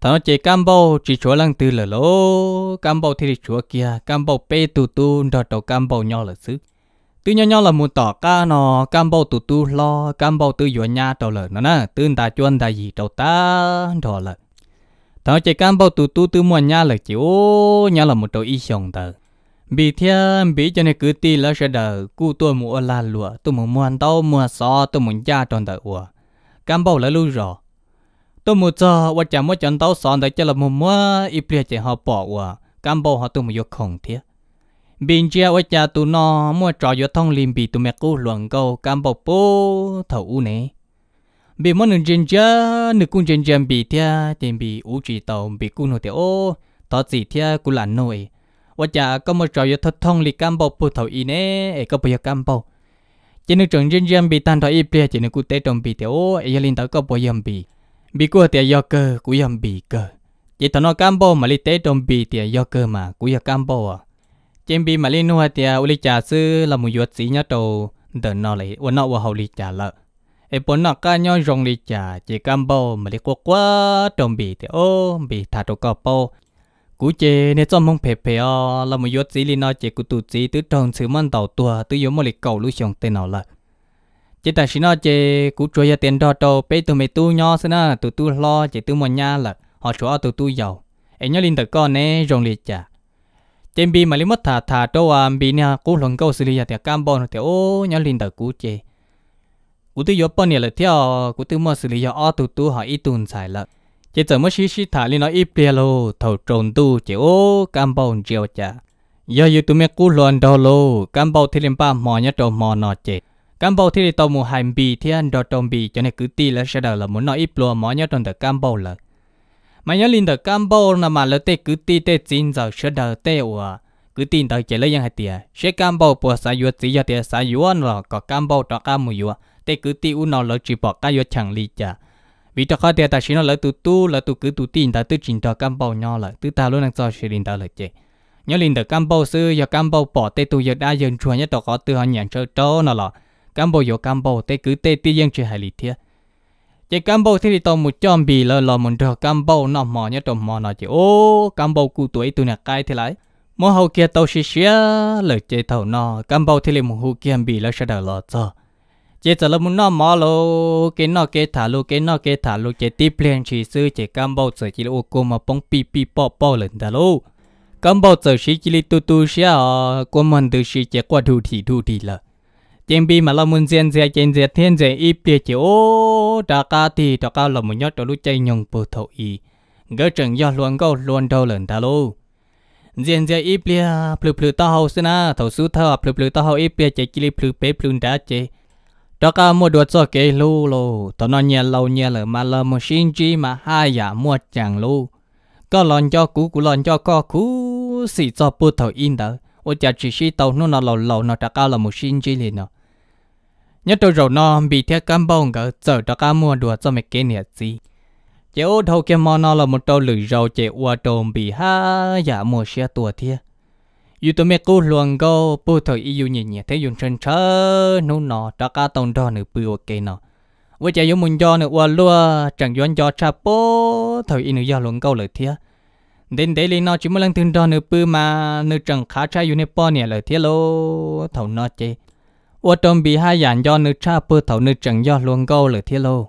thằng chơi cam bao chỉ chúa lăng từ là lỗ. Cam bao thì chúa kia, cam bao bê tu tu đọt đầu cam bao nhau là xứ. Từ nhau nhau là muốn tỏ ca nó cam bao tu tu lo, cam bao từ dọa nhà đầu là nó nè từ ta chuan ta gì đầu ta đó là thằng chơi cam bao tu tu từ mua nhà là chỉ ô nhà là một đầu y sòng tờ. Bị thiên bị cho nên cứ ti là sẽ đờ. Cu tôi mua là lụa tôi muốn mua tao mua xó tôi muốn cha tròn tờ ủa cam bao là lưu rồi tôi muốn cho và chẳng muốn chọn tàu sòn để cho là một mua ít bia chỉ họ bỏ qua cam bộ họ tôi muốn យក không thiệt bình chia và cha tụi nó mua trò vô thông liền bị tụi mẹ cô luận câu. Cam bộ bố thầu u nè. Bị muốn nương chân cha nương cung chân chân bị thia tiền bị u chỉ tàu bị cung hồi ô tao gì thia cũng là nội và cha có một trò vô thật thông liền cam bộ bố thầu y nè e có bây giờ cam bộ chỉ nương chân chân chân bị tan thầu ít bia chỉ nương cụ tế trong bị ô ấy e linh tao có bây giờ bị bị cua tiệt do cơ, cú yam bị cơ. Chỉ tao nói cam bò mà li tế trong bị tiệt do cơ mà, cú yam cam bò à. Trên bị mà li nuôi tiệt uli trà sư là một yuột sĩ nhá đầu đợt nó lại uốn nó vào hậu li trà lợ ấy bốn nó cá nhau rong li trà, chỉ cam bò mà li quá quá trong bị tiệt ô bị thả đồ cọp bò cú chê nên cho mong phê phê à là một yuột sĩ li nó chỉ cú tụt sĩ tứ trong sự mân tàu tua tứ yếu một li cầu lưu xong tên nào lợ chỉ ta xin nó chỉ cú chơi tiền đo đâu bây tụi mày tu nhỏ xin nó tụi tu lo chỉ tụi mày nhà là họ chúa tụi tu giàu. Em nhớ linh tự con nè rong liệt chả. Trên bi mà linh mất thả thả đâu à bi nè, cú lần câu xử lý thì cam bon thì ô, nhớ linh tự cú chơi cú tu giúp bao nhiêu là theo, cú tu mua xử lý ở tụi tu họ ít tuần xài là chỉ giờ mới xí xí thả linh nó ít bia lô, thầu trồn tu chỉ ô, cam bon chiều chả. Giờ yêu tụi mày cú lần đầu lô, cam bon thì linh ba mò nhớ đồ mò nọ chơi cam bao thì tàu mù hành bì thì anh đo trồng bì, cho nên cứ ti là sẽ đợi là muốn nói ít lúa mỏ nhớ trong tờ cam bao là. Mà nhớ linh tờ cam bao là mà lỡ tê cứ ti tê chín giờ sẽ đợi tê ủa. Cứ tin tờ chỉ lấy yang hai tiền sẽ cam bao bùa sa yuột chỉ cho tiền sa yuột là có cam bao cho cam mù yuột tê cứ ti u nó lỡ chỉ bỏ cái yuột chẳng lý chả. Vì cho khó tiền ta chỉ nó lỡ tu tu, lỡ tu cứ tu tin ta tu chỉnh cho cam bao nhỏ là tu ta luôn đang cho sẽ linh tờ là chế nhớ linh tờ cam bao xưa giờ cam bao bỏ tê tu giờ đã dần chua nhất tờ có từ họ nhận cho trâu nó là cán bộ yo cán bộ tê cứ tê ti dân chơi hài lý thiệt chỉ cán bộ thì tao một trăm bì lờ lờ một trò cán bộ nó mò nhớ trò mò nó chỉ ô cán bộ cụ tuổi tu nè cái thế lại. Mô hậu kia tàu xí xía, lời chế thầu nó cán bộ thì một hậu kia bì lờ sẽ đỡ lọ cho chỉ giờ là muốn nó mò lô cái nó cái thả lô cái nó cái thả lô chỉ tiếp liền chỉ sư chỉ cán bộ chỉ chỉ ô cô mà bông pi pi bỏ bỏ lên đó lô. Cắm bộ giờ chỉ chỉ li tu tu xía, ở quân mình từ sĩ chỉ qua đủ thì đủ thì là chém bi mà làm muốn diễn diện chém diện thiên diện ít bia chỉ ô đã ca thì đã ca là một nhát đó lúc chạy nhung bù thầu y. Gỡ chẳng do luôn câu luôn đâu lần ta luôn diễn diện ít bia plu plu tao hậu xin à thầu số thao plu plu tao hậu ít bia chỉ chỉ li plư bé plư đã chế. Đó cả mua đồ cho cái lô lô tao nói nhà lâu nhà là mà là một xin chi mà hai giả mua chẳng lô, có lon cho cú cú lon cho co cú xì cho bút thầu in đó ôi chả chỉ xí tàu nó nó lâu lâu nó đã cao là một xin chi liền nó nhất tôi rồi nó bị theo cam bông cả giờ đã cam mua đồ cho mấy cái này gì. Chế ô thâu kia mà nó là một tàu lưỡi rau chế qua trộm bị ha giả mua xe tua thia. Yêu tôi mẹ cô luồng go bố thời yêu nhẹ nhẹ thế dùng chân chớ nó nọ đã cả tông đó nữa bự ok nọ. Với chế dùng muốn cho nữa qua lúa chẳng doan cho cha bố, thời yêu nữa luồng go lời thia. Đến đấy lên nó chỉ muốn lần thứ đó nữa bự mà nữa chẳng khá cha yêu nè bò nè lời thia lô, thầu nó chế và trong bị hai dạng do nước cha bố thầu nước chẳng do luồng câu lời thiệt lô.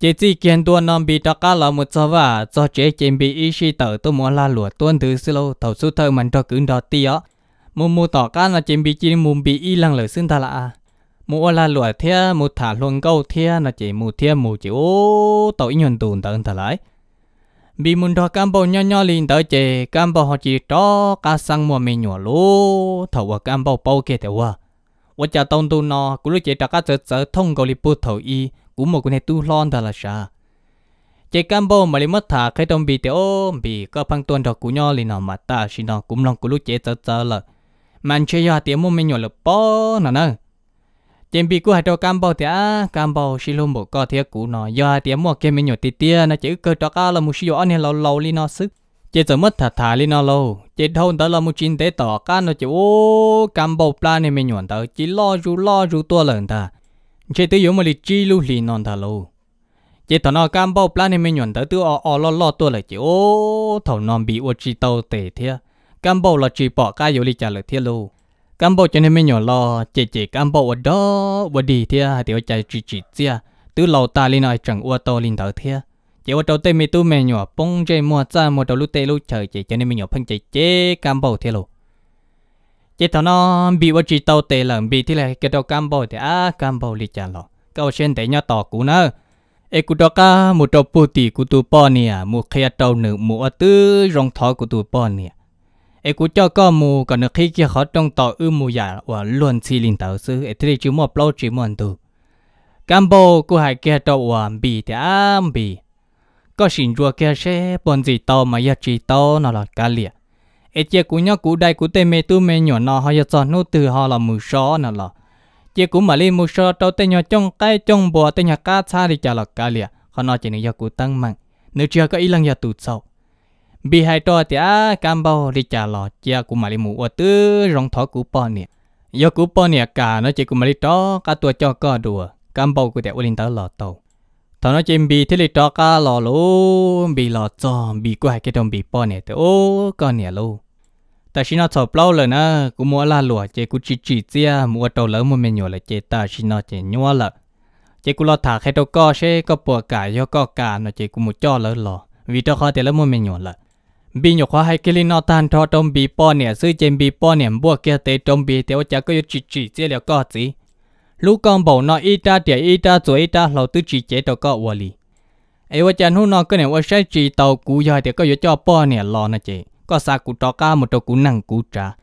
Chỉ chỉ kiến tua nằm bị đặc cá là một số và do chế chế bị ý sĩ tờ tôi muốn la lụa tuân thứ sư lâu thầu số thơ mình cho cứng đó tí á mù mù tỏ cá là chế bị chỉ mù bị ý lăng lời xin ta là mù la lụa thia, mù thả luôn câu thia, là chỉ mù thia, mù chỉ ô tàu ý nhuận tồn tận thật lại bị muốn đó cam bao nho nho liền tới chế cam bao họ chỉ cho cá sang mùa mình nhỏ lố. Thầu và cam bao bao kia theo wa. 我家东都呢，古路节大家则则通过里不头一。cú một cái tu lon đó là sao chỉ cam bò mà lấy mất thả cái đồng bị tiêu bị có phăng tuần đó cú nhỏ liền nào mà ta xin nó cũng lòng cú lúc chế chờ chờ là mình chơi giờ tiếng mua mình nhỏ là bò nè nè trên bị cú hai đầu cam bò thì à cam bò xin luôn bộ có thiệt cú nó giờ tiếng mua kia mình nhỏ tít tia nó chỉ cơ cho cá là một xíu anh lâu lâu li nó sức chỉ giờ mất thả thả lên nó lâu. Chỉ thâu đó là một chín tế tỏ. Cá nó chỉ ô, cam bò plan này mình nhuận đó chỉ lo rú lo rú tua lần ta chế tới yếu mà lịch chi lưu lì non thà lâu. Chế thằng nó cam bao plan này mình nhận tới. Tôi ở lo lo tua lại chế ô, thầu non bị ô chi tàu tệ thế cam bao là chỉ bỏ cái yếu lì trả lời thế lâu. Cam bao cho nên mình nhuận lo. Chế chế cam bao ở đó ở đi thế thì ở chạy chỉ chỉ thế tự lâu ta lên nói chẳng ô tô lên thở thế chỉ vào đầu tiên mình tu mẹ nhỏ, bông chơi mua ra một đầu lúc tê lúc chờ chỉ cho nên mình nhỏ phân chế chế cam bầu thế lâu chỉ thằng nó bị vợ chỉ tàu tê lần bị thì lại cái đầu cam bầu thì à cam bầu li chả lo câu chuyện để nhau tỏ cú nữa ê, cú đó cả một đầu bù tì cú tu bò nè à, một khi đầu nữ một tư rong thọ cú tu bò nè à. ê, cú cho có mù còn nữa khi kia khó trong tàu ư mù giả và luôn xì linh tàu sư ê thì chỉ một lâu chỉ một tu cam bầu cú hai kia trâu và bị thì à bị có xin rùa kia sẽ bọn gì to mà giờ chỉ to, nó là cá lìa. Ê chia cú nhau cú đây cú tê mê tu mê nhỏ nó họ giờ chọn nô từ họ là mù só, nó là chia cú mà lên mù só tao tê nhỏ trong cái trong bò tê nhỏ cá xa đi chả là cá lìa. Họ nói chỉ nên giờ cú tăng mạnh nếu chưa có ý lăng giờ tụt sâu bị hai trò thì à cam bao đi chả lọ chia cú mà lên mù ở tư rong thọ cú bò nè giờ cú bò nè cả, nó chỉ cú mà lên đó cả tua cho có đùa. Cam bao cú để lên tới lọ tàu thằng nó chỉ bị thế là cho cá lò lú bị lò cho bị quay cái đồng bị bò nè thì ô, con nè lú ta xin nó chọc lâu rồi nè, cũng mua la lụa chỉ cũng chỉ chỉ chia, mua đầu lớn mua mình nhỏ là chỉ ta xin nó chỉ nhua là chỉ cũng lo thả cái đầu co xe có bỏ cả do co cả nó chỉ cũng một cho lớn lò. Vì cho khó thì lớn mua mình nhỏ là bị nhỏ khó hay cái linh nó tan cho trong bị bò nè sư trên bị bò nè bùa kia tới trong bị thì chả có chỉ chỉ chia là có gì lúc con bầu nó ít ra để ít ra rồi ít ra lâu tư chỉ chế tàu có vợ li ấy vợ chồng nó, cái này vợ sẽ chỉ tàu cú giờ thì có cho bò nè lo nè chị. Có sa cú tàu ca một tàu cú nặng cú trà.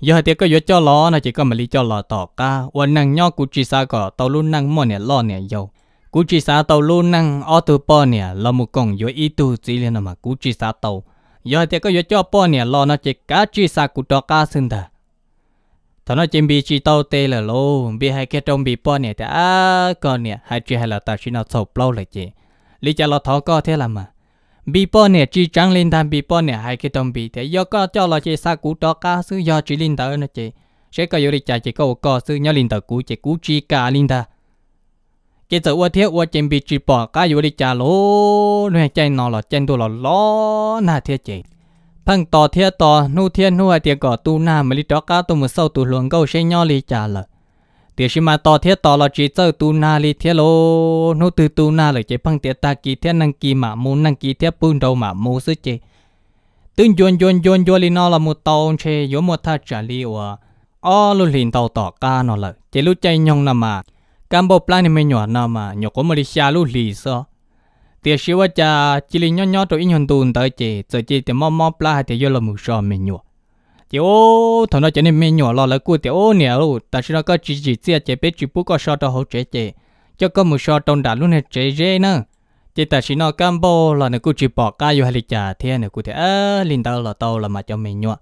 Giờ thì có vợ cho lo nè chị có mà lý cho lo tàu ca vợ nặng nhau cú chỉ sa có tàu luôn nặng mò nè lo nè, dầu. Cú chỉ sa tàu luôn nặng ở từ bò nè là một con vợ ít tu chỉ lên mà cú chỉ sa tàu. Giờ thì có vợ cho bò nè lo nè chị cá chỉ sa cú tàu ca xin ta thằng nó chỉ bị chỉ tàu tê là lô bị hai cái trong bị bò nè thì con nè, hai chị hai là ta chỉ nó sầu lâu là chị. Lý cho lo thọ có thế là mà bị bỏ nè chỉ trắng lên tham bị bỏ nè, hai cái trong bị thế do có cho là chỉ sa cú đó cá sư do chỉ linh tờ nó chỉ sẽ có yêu đi chạy chỉ có có sư nhau linh tờ cú chỉ cú chỉ cả linh tờ cái sự qua thiết qua chim bị chỉ bỏ cá yêu đi chạy lô, nè chạy nó là chạy đồ là lo na thế chị phăng tỏ thiết tỏ nu thiên nu ai tiệt cỏ tu na mà li đó cá tu một sâu tu luồng câu xe nhau đi chạy là tiếc mà tỏ thiết tỏ là chỉ sâu tu na li thiết lô nu từ tu na là chỉ phăng thiết ta kỳ thiết năng kỳ mà mu năng kỳ thiết bún đầu mà mu sư chế. Tương dồn dồn dồn dồn li nó là một tàu che yếu một thà trả li ủa ô lu lìn tàu tỏ ca nó là chế lu chạy nhong nà mà. Cam bộ plan này nhỏ nà mà nhỏ có một đi xa lu lì sao tiệt sĩ wa cha chỉ li nhỏ nhỏ rồi in hồn tuần tới chế giờ chế thì mò mò pla thì vô là mù sò mình nhỏ chế ô thằng nó chỉ nên mình nhỏ lo là cú thì ô nè lu, ta chỉ nó có chỉ chỉ chia chế biết chỉ bút có sò đó hỗ trợ chế cho có mù sò trong đá luôn hết chế dễ nữa chỉ ta chỉ nó cam bộ là nó cứ chỉ bỏ cái yêu hay là chả thế này cứ thế à linh tao là tao là mà cho mình nhọ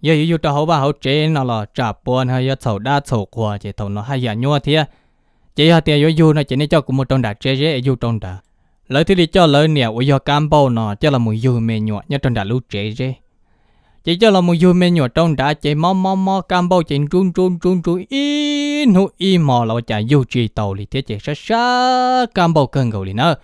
giờ yêu tao hậu ba hậu chế nó là trả buồn hay yêu sầu đa sầu qua chỉ thằng nó hay là nhọ thế chỉ hạt tiền yêu yêu nó chỉ nên cho cũng một trong đã chế chế e yêu trong đã lời thì đi cho lời nè yêu cam bao nọ, cho là một yêu mình nhọ nhớ trong đã lưu trẻ rê. Chỉ cho là một yêu mình nhọ trong đã chạy mò mò mò cam bao chạy run run run run, y nu, y mò là chả yêu trì tàu thì thế chạy sát sát cam bao cần cầu thì nữa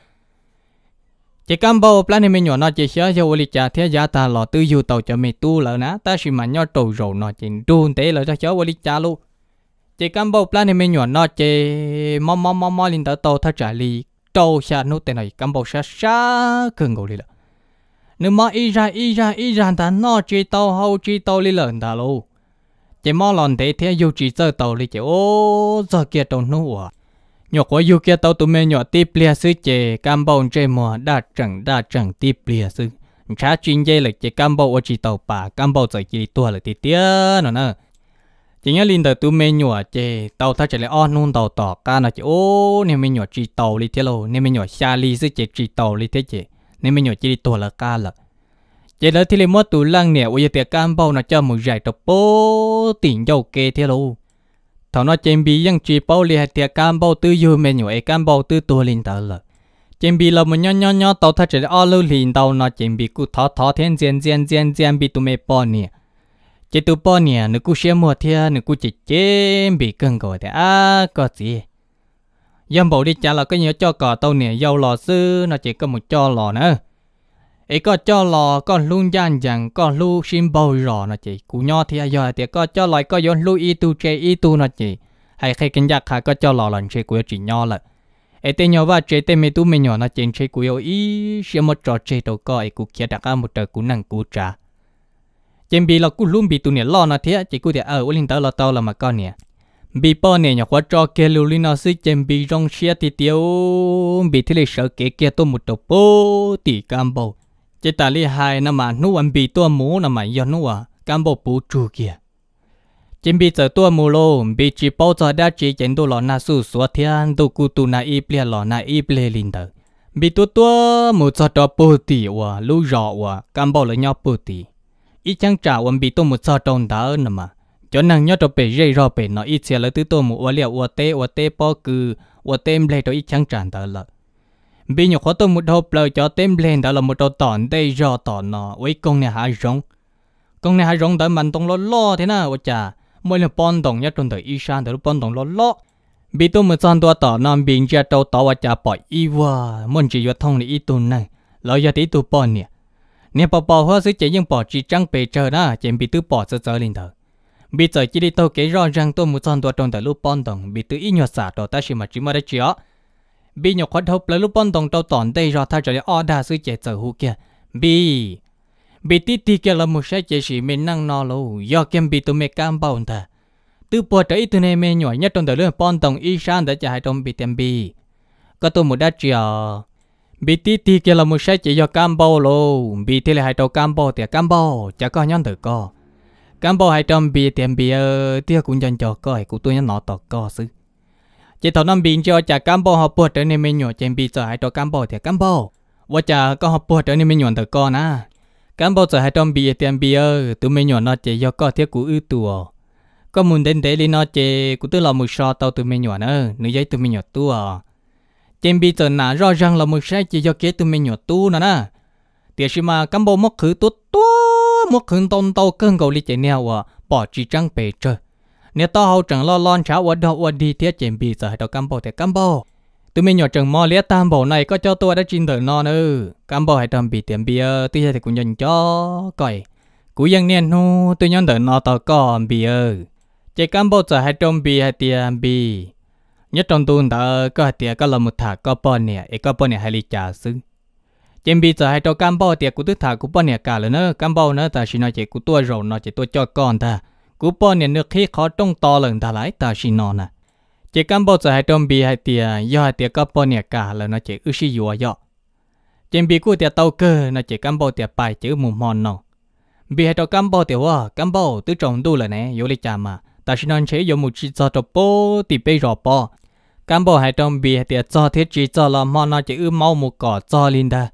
chỉ cam bao plan này mình nhọ nó chỉ sợ cho ủy cha thế giá ta lò tư du tàu cho mình tu lỡ ná, ta chỉ mà nhọ trầu rồi nọ chạy trun tế lỡ cho xóa ủy cha luôn chỉ cam bao plan này mình nhọ nó chỉ mò mò mò mò lên tới tàu thắt trả lì trâu xa nút tên này cầm bầu xa xa cường ngủ đi lợ. Nếu mà y ra y ra y ra ta nó, chỉ tàu hậu chỉ tàu li lợn ta luôn chỉ mò lòn thế thế du chỉ chơi tàu li chỉ ô, giờ kia tàu nua nhỏ quá yêu kia tao tụi mình nhỏ tiếp lia sư chè cam bông chè mò đa chẳng đa chẳng tiếp lia sư chả chuyên dây là chè cam bông ở chỉ tàu bà cam bông giờ chỉ tua là tí tía, nó nè chỉ nhớ linh đời tụi mình nhỏ chê tàu ta chỉ là on nôn tàu tỏ ca nó chỉ ô nếu mê nhỏ chỉ tàu li thế lô nếu mê nhỏ xa li sư chỉ chỉ tàu li thế chê. Nếu mê nhỏ chỉ tua là ca là chỉ là thì lấy mất tụi lăng nè, ôi giờ cam bao nó cho một giải tập bố tiền dầu kê thế lô thằng nó chém bị yang chỉ bao liệt tiệt cam bao tư yêu mình nhủ cam bao tư tua linh tàu lợ chém bị là một nhỏ nhỏ nhỏ tàu thật chỉ on lưu linh tàu nó chém bị cú thọ thọ thiên diện diện diện diện bị tu mê bao nè chỉ tụi bò nè nữ cú xem mua thia nữ cú chỉ chém bị cơn gọi thì à có gì? Yam bảo đi trả là cái nhớ cho cỏ tàu nè, dầu lò sư, nó chỉ có một cho lò nữa. Ấy có cho lò, có luôn gian rằng có lu xin bầu rò nó chị cú nho thia, giờ thì có cho lại có yon lu y tu chơi y tu nó chị hay khi kinh giác hà có cho lò lần chơi của chị nho là ấy tên nhỏ và chơi tên mấy tu mấy nhỏ nó chỉ chơi của y xem một trò chơi đâu có ấy cụ kia đặt một trò cú năng cú trả chơi bị là cú lùm bị tu nè lo nó thế chỉ cú thì ở linh tao là tao là mà con nè bị bao nè nhỏ quá cho kia lưu linh nó xí chơi bị rong xe thì tiêu bị thế lịch sợ kia kia tôi một đầu bố tỷ cam bầu chỉ ta li hai nằm mà nu anh bị tôi mũ nằm mà do nu à cam bầu bù chủ kia chỉ bị giờ tôi mù lô bị chỉ bao giờ đã chỉ chén tôi lo na su số thiên tôi cú tu na ít ple lo na ít ple linh tao bị tôi tôi mũ cho đó bố tỷ wa lưu rõ wa cam bầu là nhau bố tỷ ít chẳng trả anh bị tôi một sao trong đó nằm mà? Cho năng nhớ cho bể dây rồi bể nó ít xe là tứ tôi một wa liệu wa tê wa tê bao cừ wa tê ple đó ít chẳng trả đó là bị nhục khó tôi một hộp lời cho tem lên đó là một đầu tòn đây do tòn nó. Với con này hạ rong. Con này hạ rong đợi mình tông lo lo thế nào cha mỗi lần bón đồng nhất trong đời y san đó bón đồng lo lo. Bị tôi một sao tôi tỏ nam bình ra đầu tỏ và cha bỏ y wa muốn chỉ có thông lý ít tuần này. Lời giờ tí tu bón nè nè bỏ bỏ hoa sẽ chỉ những bỏ chỉ trăng bề trời đó chỉ bị tôi bỏ cho giờ lên thở bị giờ chỉ đi tàu kế rõ rằng tôi muốn chọn đồ trong từ lúc bón đồng bị tôi ít nhọt xả đồ ta chỉ mà chỉ mà đấy chứ bị nhọc khoát hộp lấy lúc bọn đồng tàu tòn đây rồi thay cho để ở đa sư chế giờ hú kia bị bị tí tí kia là một sai chỉ chỉ mình năng no lâu do kem bị tụi mẹ cam bao thở, từ bỏ trái từ này mẹ nhỏ nhất trong từ lúc bọn đồng ít sang để chạy trong bị tem bị có tôi muốn đã chiều bị tí tí kia là một sai chỉ do cam lô. Bị thế là hai đầu cam thì cam chả có nhân tử co. Cam hai trăm bị tiền bị ờ, tia cũng dành cho coi của tôi nhân nọ tọt co xứ. Chỉ thầu năm bình cho chả cam họ buộc trở nên mình nhỏ trên bị cho hai trò cam thì cam và chả có họ buộc trở nên mình nhỏ từ co na cam cho hai trăm bị tiền bị ơ tụi mình nhỏ nó chỉ do co thiết của ư tùa. Có muốn đến để đi nó chỉ của tôi là một so tàu tụi mình nhỏ nữa nữ giấy tụi mình nhỏ tua trên bị sợ nà rõ ràng là một sai chỉ do kế tụi mình nhỏ tu nè nè tiếc xí mà cam bộ mất khử tốt tu, mất khử tôn tàu cơn cầu đi chạy neo à bỏ chỉ trăng bể trời. Nếu tao hậu chẳng lo lon cháo ở đâu ở đi thiết chém bị giờ đâu cam bộ thì cam bộ tụi mình nhỏ chẳng mò liếc tam bộ này có cho tôi đã chín đời non ư cam bộ hãy tầm bị tiệm bia tuy thì cũng nhận cho coi. Cú dân niên nu tôi nhận đời nó tao còn bia. Chỉ cam bộ giờ hay trong bia hay tiệm bia nhất trong tuần ta có tiệm có là một thả có bao nè có bao nè hay là trả xứ. Chém bị giờ hai trâu cam bao tiệt của tứ thả của bọn nè cả rồi nữa cam bao nữa ta chỉ nói chỉ của tôi rồi nói chỉ tôi cho con ta. Của bọn nè nước khi khó trông to lần ta lại ta chỉ nói nè. Chỉ cam bao giờ hai trâu bị hai tiệc, do hai tiệc có bọn nè cả rồi nó chỉ ư sĩ dùa dọ. Chém bị của tiệt tàu cơ nó chỉ cam bao tiệc bài chữ mù mòn nọ. bị hai trâu cam bao tiệc hoa, cam bao tứ trồng tu là nè yếu lý trà mà ta chỉ nói chế dùng một chỉ cho trâu bố thì bây giờ bò cam bao hai trâu bị hai tiệt cho thiết chỉ cho là mòn nó chỉ ư mau một cỏ cho linh ta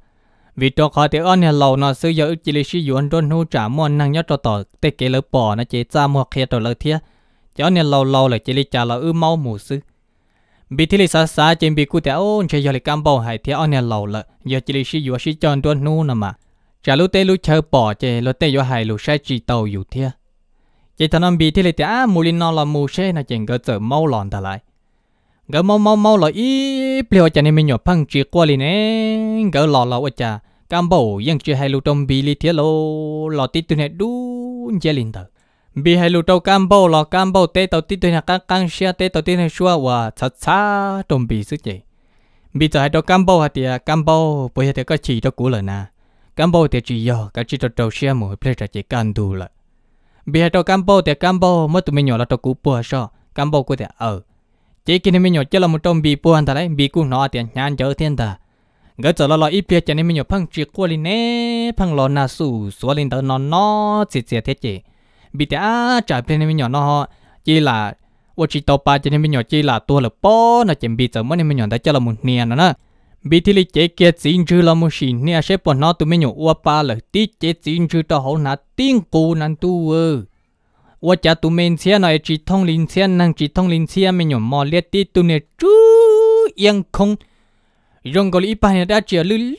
vì cho khó thì anh nhà lầu nó sử dụng chỉ là sử dụng đôn hỗ trợ món năng nhất cho tỏ tê kế lỡ bỏ nó chỉ ra mua kia rồi lỡ thiệt cho anh nhà lầu lầu là chỉ là trả là ư mau mù sư vì thế là xa xa trên bị cụ thể ôn chơi giờ là cam bầu hay thì anh nhà lầu là giờ chỉ là sử dụng sử dụng đôn nu nè mà trả lúc tê lúc chờ bỏ chơi lúc tê giờ hay lúc sai chỉ tàu อยู่ thiệt chỉ thằng ông bị thế là thì à mù linh nó là mù xe nó chỉ có giờ mau lòn ta lại. Gỡ mau mau mau là ý biểu cho nên mình nhỏ phăng chỉ qua liền nè gỡ lò lò cha cam bầu ยัง chưa hay lưu trong bị li thiết lô, lò tít tu này đu chơi liền tờ. Bị hay lưu trong cam bầu, lò cam bầu tê tàu tít tu này các căng xe tê tàu tít này xua và thật xa trong bị sức gì bị giờ hay trong cam bầu thì cam bầu bây giờ có chỉ cho cũ rồi nè cam bầu thì chỉ giờ cái chỉ cho trâu xe một plei ra chỉ can đủ lại bị hay trong cam bầu thì cam bầu mới tụi mình nhỏ là trâu cũ bùa sao cam bầu của thì ở chỉ khi mình nhỏ chơi là một trong bị buồn ta đấy bị cũng nó tiền nhàn chở thiên ta gỡ cho lo lo ít biết cho nên mình nhỏ phăng chỉ qua lên nè phăng lo na su số lên tờ nó nó chỉ chỉ thế chỉ bị té trả bên mình nhỏ nó chỉ là 我知道吧，今天mình nhỏ chỉ là tua là bó, nó chỉ bị giờ mới nên mình nhỏ đã cho là một niên nữa nè. bị thì lịch chế kia chín chữ là một xin nha sẽ bọn nó tụi mình nhổ ua ba là tí chế chín chữ tao hổ nà tiếng cô nàn tu ơ ua cha tụi mình xe này chỉ thông linh xe năng chỉ thông linh xe mình nhổ mò liệt tí tụi nè chú yên không rong gọi ít bài đã chia lư lư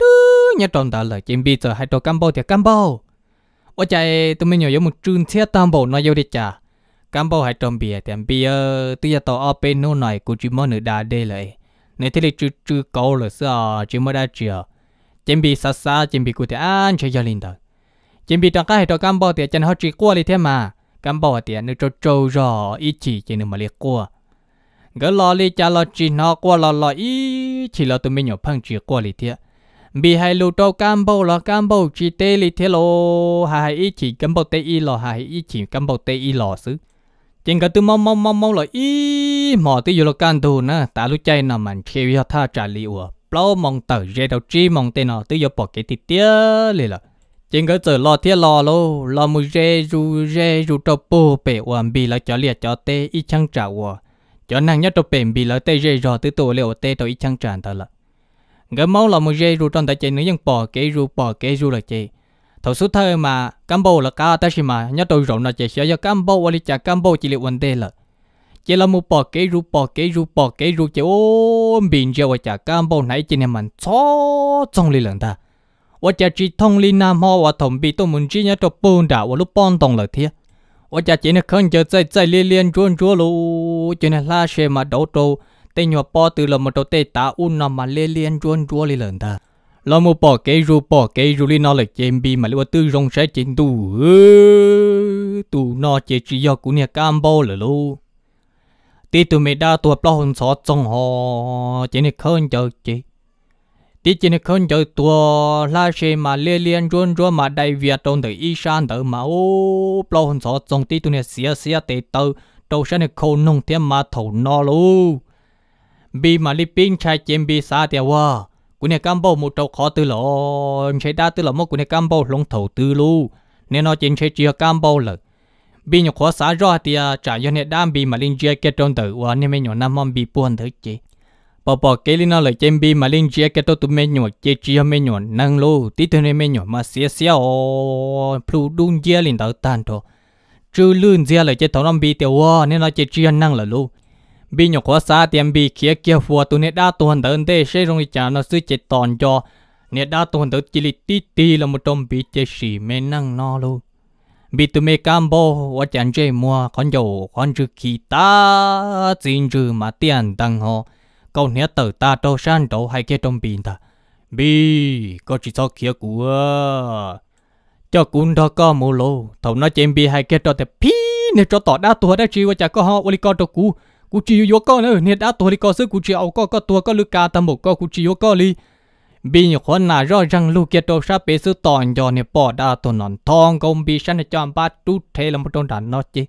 nhà tròn ta là chém bị giờ hai tàu cam bao thì cam bao ua cha tụi mình nhổ giống một trường xe tam bộ nó yêu đi cha cam bao hai tròn bìa thì bìa tụi giờ tàu ở bên nô này của chỉ mò nửa đà đây lại nên thế thì chú chú câu là sao chỉ mới đã chưa. chuẩn bị sát sát chuẩn bị cụ thể ăn chơi gia đình đó. chuẩn bị trong cái hệ thống cam bao thì chân họ chỉ qua đi thế mà cam bảo thì nó cho trâu rò ít chỉ chỉ nó mà liệt qua gỡ lo li cha lo chỉ nó qua lo lo ít chỉ lo tụi mình nhỏ phăng chỉ qua li thế bị hai lũ trâu cam bảo lo cam bảo chỉ tê li thế lo, hai ít chỉ cam bảo tê y lo, hai ít chỉ cam bảo tê y lo xứ chính cái từ mong mong mong mong là ý. Mò tụi vô là can tù nè. Ta lúc chạy nằm mình kêu cho tha trả liu bao mong tờ dễ đầu chi mong tên nó tụi vô bỏ cái tít tía liền là chính cái giờ lo thiết lo lô. Lo mu rê ru rê ru trâu bù bể oan bì là cho liệt cho tê ít chăng trả hòa cho nàng nhất trâu bể bì là tê rê rò từ tổ liệu tê tổ ít chăng trả ta là cái máu là mu rê ru trong tay chơi nữa nhưng bỏ cái ru bỏ cái ru là chơi thầu số thời mà cambo là cá ta xí mà, nhớ tôi rộng là chỉ sợ cho cambo và chả cambo chỉ liệu vấn đề là. Chỉ là một bò kế ru, bò kế ru, bò kế ru, chỉ ôm bình giờ và chả cambo này chỉ nên mình cho trong lý lần ta. Và chả chỉ thông lý nam hoa và thầm bị tôi muốn chỉ nhớ tôi bồn đã và lúc bồn đồng lời thiệt và chả chỉ nên không chờ chạy chạy liên liên ruồn ruồn lu cho nên là xe mà đấu trâu. Tên nhỏ bò từ là một đầu tê tá u nằm mà liên liên ruồn ruồn lý lần ta. Là một bỏ cái ru bỏ cái ru li nó là chém bi mà lưu tư rong sẽ chém tu, tu nó chế chỉ do của nhà cam bao là luôn. Tí tụi mày đa tuổi bao hồn sọ trong họ, chỉ này khơn chờ chế. Tí chỉ nên khơn chờ tua la xe mà liên liên run run mà đại việt trong từ y san từ mà. Ô bao hồn sọ trong tí tụi này xía xía tê tơ đâu sẽ này khâu nông thêm mà thầu nó luôn bi mà li pin chai chém bi xa tiêu wa cú này cam bao một trâu khó từ lọ chạy đa từ lỗ một cú này cam bao lông thầu từ lu nên nó chính sẽ chia cam bao lợ. Bị nhục khó xả rõ thì à, trả cho này đam bị mà linh chia kết trong tử. Và nên mấy nhỏ năm mong bị buồn thứ chị. Bỏ bỏ cái linh nó lại chém bi mà linh chia cái tôi tụi mình nhọ chia chia mấy nhọ năng lu tí thôi nên mấy nhọ mà xia xia ô plu đun chia linh tàu tan thôi Chưa lươn chia lại chơi thầu năm bi tiêu wa nên nó chia chia năng là lu bị nhục quá xa tiêm bị kia kia phù tu nét đa tuần tới đây sẽ rong chả nó sư chết tòn cho. Nét đa tuần tới chỉ lịch tí tí là một trong bị chết sĩ mê năng no luôn bị tụi mê cam bô và chẳng chơi mua con dầu con chữ kỳ ta xin chữ mà tiền tăng họ câu nhớ tử ta đâu san đâu hay kia trong bình ta. Bị có chỉ sau kia của. Cho cũng đó có mù lô, thầu nó chém bị hay kia cho thì pi nếu cho tỏ đa tuần đã chịu và chả có họ oli con đâu cũ cú chỉ yếu có nữa nhiệt đã tuổi có sức cú chỉ ao có có tuổi có lứa cá tầm một có cú chỉ yếu có đi bị nhiều con là do rằng lúc kia tôi sắp bị sự tòn do nhiệt bỏ đã tôi nón thong công bị sẵn cho ba chút thế là một trong đàn nó chứ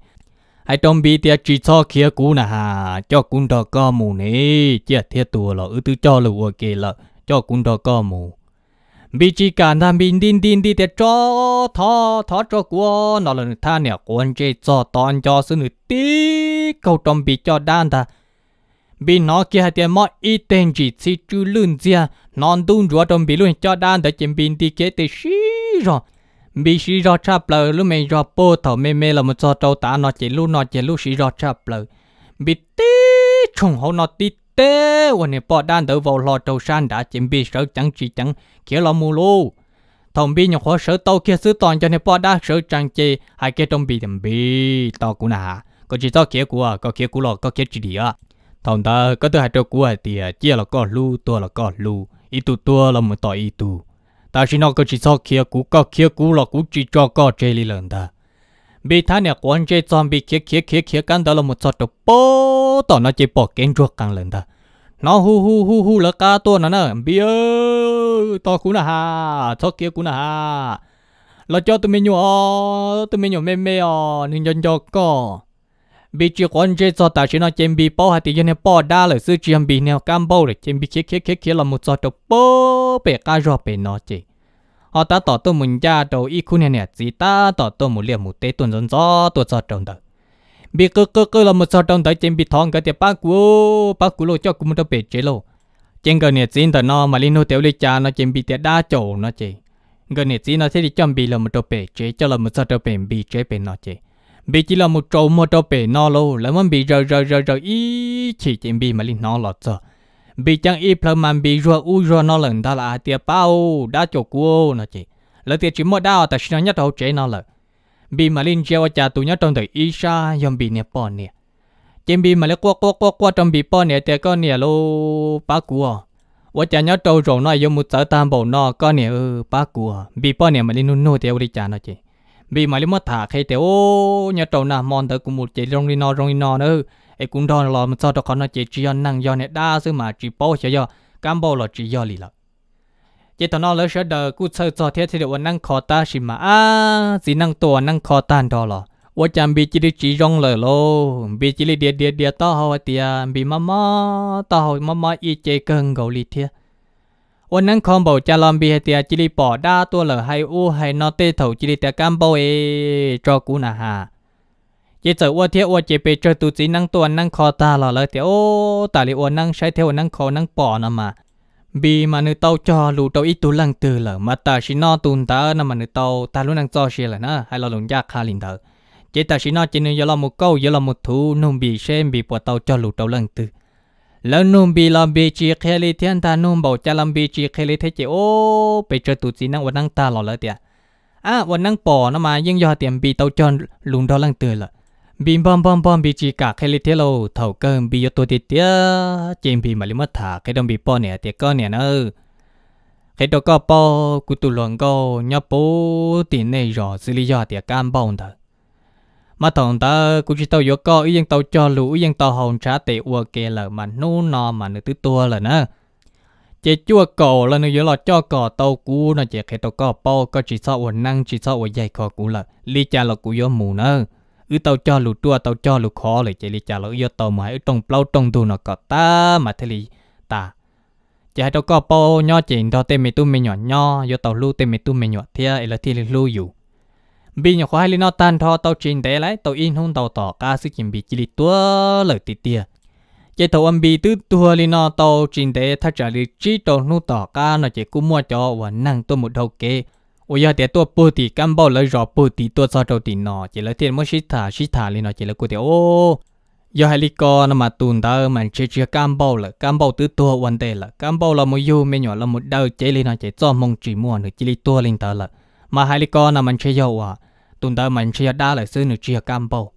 hãy trong bị tiệt chỉ cho kia cú nè hà cho cún đó có mù nè, chia thiệt tuổi là ư tư cho lụa kia là cho cún đó có mù bị chỉ cần tham bị tin tin đi để cho thọ thọ cho của. Nó là ta nè quan chế cho toàn cho sự nữ tí. Câu trong bị cho đan ta. Bị nó kia thì mọi ít tên chỉ chỉ chú lươn ra non đun rùa trong bị luôn cho đan để chuẩn bị đi kế tới xí rồi bị xí rồi chắp lờ lúc mình rồi bố thầu mê mê là một cho trâu ta nó chỉ lúc nó chỉ lúc xí rồi chắp lờ bị tí trùng hậu nó tí tế và nè bỏ đan tử vào lò trầu san đã chìm bị sợ chẳng chỉ chẳng kia lò mù lù. Thông bi nhỏ khó sợ tàu kia sứ toàn cho nè bỏ đa sợ chẳng chỉ hai kia trong bi thằng bí, tàu cú nà. Có chỉ tao kia của à, có kia của lò có kia chỉ đi à thằng ta có thứ hai trâu của à, thì chia là có lu tua là có lù, ít tu tua là một tỏi ít tu. Ta chỉ nói có chỉ tao kia của có kia của lò cú chỉ cho có lì lần ta bị thằng nè quan chế chọn bị kia kia kia kia căn đó là một sọt đồ bố tao nó chỉ bỏ kén ruột càng lần ta nó hu hu hu hu là cá tua nó nè bia to cú nà ha to kia cú nà ha là cho tụi mình nhỏ tụi mình nhỏ mê mê à nên nhân cho co. Bị chỉ quan chế cho ta chỉ nó chém bị bỏ hay thì nhân bỏ đa là sư chém bị neo cam bao rồi chém bị kia kia kia kia là một giọt đồ bố, bể cá rò bể nó chỉ họ ta tỏ tôi mình ra đầu y khu này nè chỉ ta tỏ tôi một liều một tế tuần dân gió, tôi giọt trong đời. Bị cơ cơ cơ là một giọt trong đời, trên bị thong cái tiệp bác cú bác cú lo cho cũng một bể chế lo trên cái này xin tờ nó mà linh hô tiểu lý cha, nó trên bị tiệp đa chỗ nó chỉ cái này xin nó sẽ đi chăm bị là một đầu bể chế, cho là một giọt trong bể, bị chế bể nó chỉ bị chỉ là một trâu một trâu bể nó lô lại muốn bị rơi rơi rơi rơi ý, chỉ trên bị mà linh nó lọt rồi bị chẳng ít là mà bị rùa u rùa nó lần đó là tiệt bao đã chỗ cua, nó chị lỡ tiệt chỉ mỗi đau ta sao nhất đầu chế nó lỡ. Bị mà linh treo cha tụi nhất trong thời isha yom bị nè bỏ nè. Trên bị mà lấy qua qua qua qua trong bị bỏ nè tiệt con nè lô ba cua. Và cha nhất đầu rồi nó, yom sợ tam bộ nó, con nè ư ba cua. Nè mà nô nô tiệt đi cha nó chị vì mà lấy mất thả khi thì ô, nhà trâu nà, mòn tới cũng một chỉ rong đi no rong đi no nữa. Ấy cũng đó là một sao đó còn nó chỉ chỉ năng, do này đa chứ mà chỉ bao cho do. Cam bao là chỉ do lì lợ. Chỉ tao nó lấy sơ đờ, cú chơi cho thế thì được năng khó ta xí mà. À chỉ năng tua năng khó ta đó là ว่าจำบีจิลิจีร้องเลยโลบีจิลิเดียเดียเดียต่อหัวเตียบีมามาต่อหัวมามาอีเจเกิงเกาหลีเทีย วันนั้นคอมบอกจะลอมบีเตียจิลิปอด้าตัวเหลือให้อู้ให้นอเตเถาจิลิเตียกัมโบเอจอกูนะฮะเจเจอว่าเทียว่าเจไปเจอตูจีนั่งตัวนั่งคอตาหล่อเลยเตียโอ้ตาลิว่านั่งใช้เทวนั่งคอนั่งปอนะมาบีมานึเตาจอลูเต้าอีตุลังตือเหรอมาตาชินอตุนตานะมานึเตาตาลุนังจอเชียเลยนะให้เราหลงยากคาลินเถอเจตาชินอจินึยลอมุเก้ายลอมุทูนุ่มบีเชมบีปวดเตาจอลูเต้าลังตือ แล้วนุ่มบีลำบีจีเคลิเทียนตานุ่มบอกจะลำบีจีเคลิเทเจโอไปเจอตุจีนั่งวันนั่งตาหล่อเลยเตียอะวันนั่งปอนะมายิ่งยอเตียมบีเตาจอนลุงดอลังเตือนละบีบอมบอมบอมบีจีกาเคลิเทโลเท่าเกินบีโยตัวเตียเจมบีมาลิมัตถาเคดอมบีปอเนี่ยเตียก็เนี่ยเนอเคดก็ปอกุตุลงก็ยับปูตีในยรอซิลิยอเตียการบ่าวเถอะ mà thằng ta cũng chỉ tao yếu co ý dân tao cho lũ, ý dân tao hồn trả tệ ua kề là mà nô nò mà nữ tứ tua là nè. Chế chua cổ là nữ yếu là cho cỏ tao cú, nó chế khi tao có bao có chỉ sợ ua năng, chỉ sợ ua dày khó cú là lý cha là cú yếu mù nè. Ư tao cho lũ tua, tao cho lũ khó là chế lý cha là yếu tao mà ở trong plau trong tu nó có ta mà thế lý ta. Chế tao có bao nho chỉ tao tên mày tu mày nhỏ nho yếu tao lu tên mày tu mày nhỏ thia là thia lu อยู่ bị nhỏ khoai hay nó tan thọ tàu trên đấy lại tàu in hôn tàu tỏ ca sự kiểm bị chỉ đi tua lời tì tia chế tàu âm bị tứ tua li nó tàu trên đấy thay trả li chỉ tàu nu tỏ ca, nó chỉ cũng mua cho, và năng tôi một đầu kế ôi giờ để tôi bù thì cam bao lời rõ bù thì tôi sao đầu tiền nó chỉ lấy tiền mới xí thả xí thả li nó chỉ lấy cú thể ô. Giờ hai li co, nó mà tùn ta mà chơi chơi cam bao là cam bao tứ tua vấn đề là cam bao là một yêu mấy nhỏ là một đầu chế li nó chỉ cho mong chỉ mua được chỉ li tua lên ta là mà hai li co, nó mình chơi giàu à tụn đời mình chia đa lại sư nữa chia cam bầu.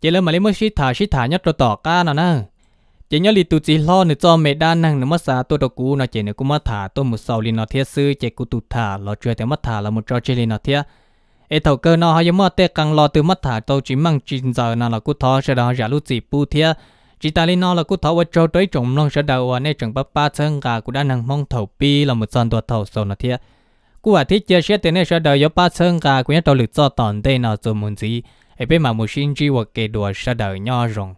Chỉ là mà lấy mới shit thả shit thả nhất rồi tỏ ca nào nè. Chỉ nhớ li tu chỉ lo nữa cho mẹ đa năng nữa mất xa tôi đâu cú nó chỉ nữa cũng mất thả, tôi một sau li nó thiết sư, chỉ cú tu thả, lo chơi thì mất thả là một trò chơi li nó thiết. Ê, thầu cơ nó hay mất tê càng lo từ mất thả, tôi chỉ mang chín giờ nào là cú thọ sẽ đó giả lúc gì bu thiết. Chỉ ta lên nó là cú thấu vào châu tới trồng long sẽ đầu nên trồng bắp ba chân gà cũng đã năng mong thầu pi là một son tua thầu sầu nó thiết cú à thích chia sẻ tên này sẽ đầu có ba chân gà cũng nhớ đầu lực cho tòn đây nào rồi muốn gì. Ấy bên mà một sinh chi hoặc kể đùa sẽ đầu nhau rồi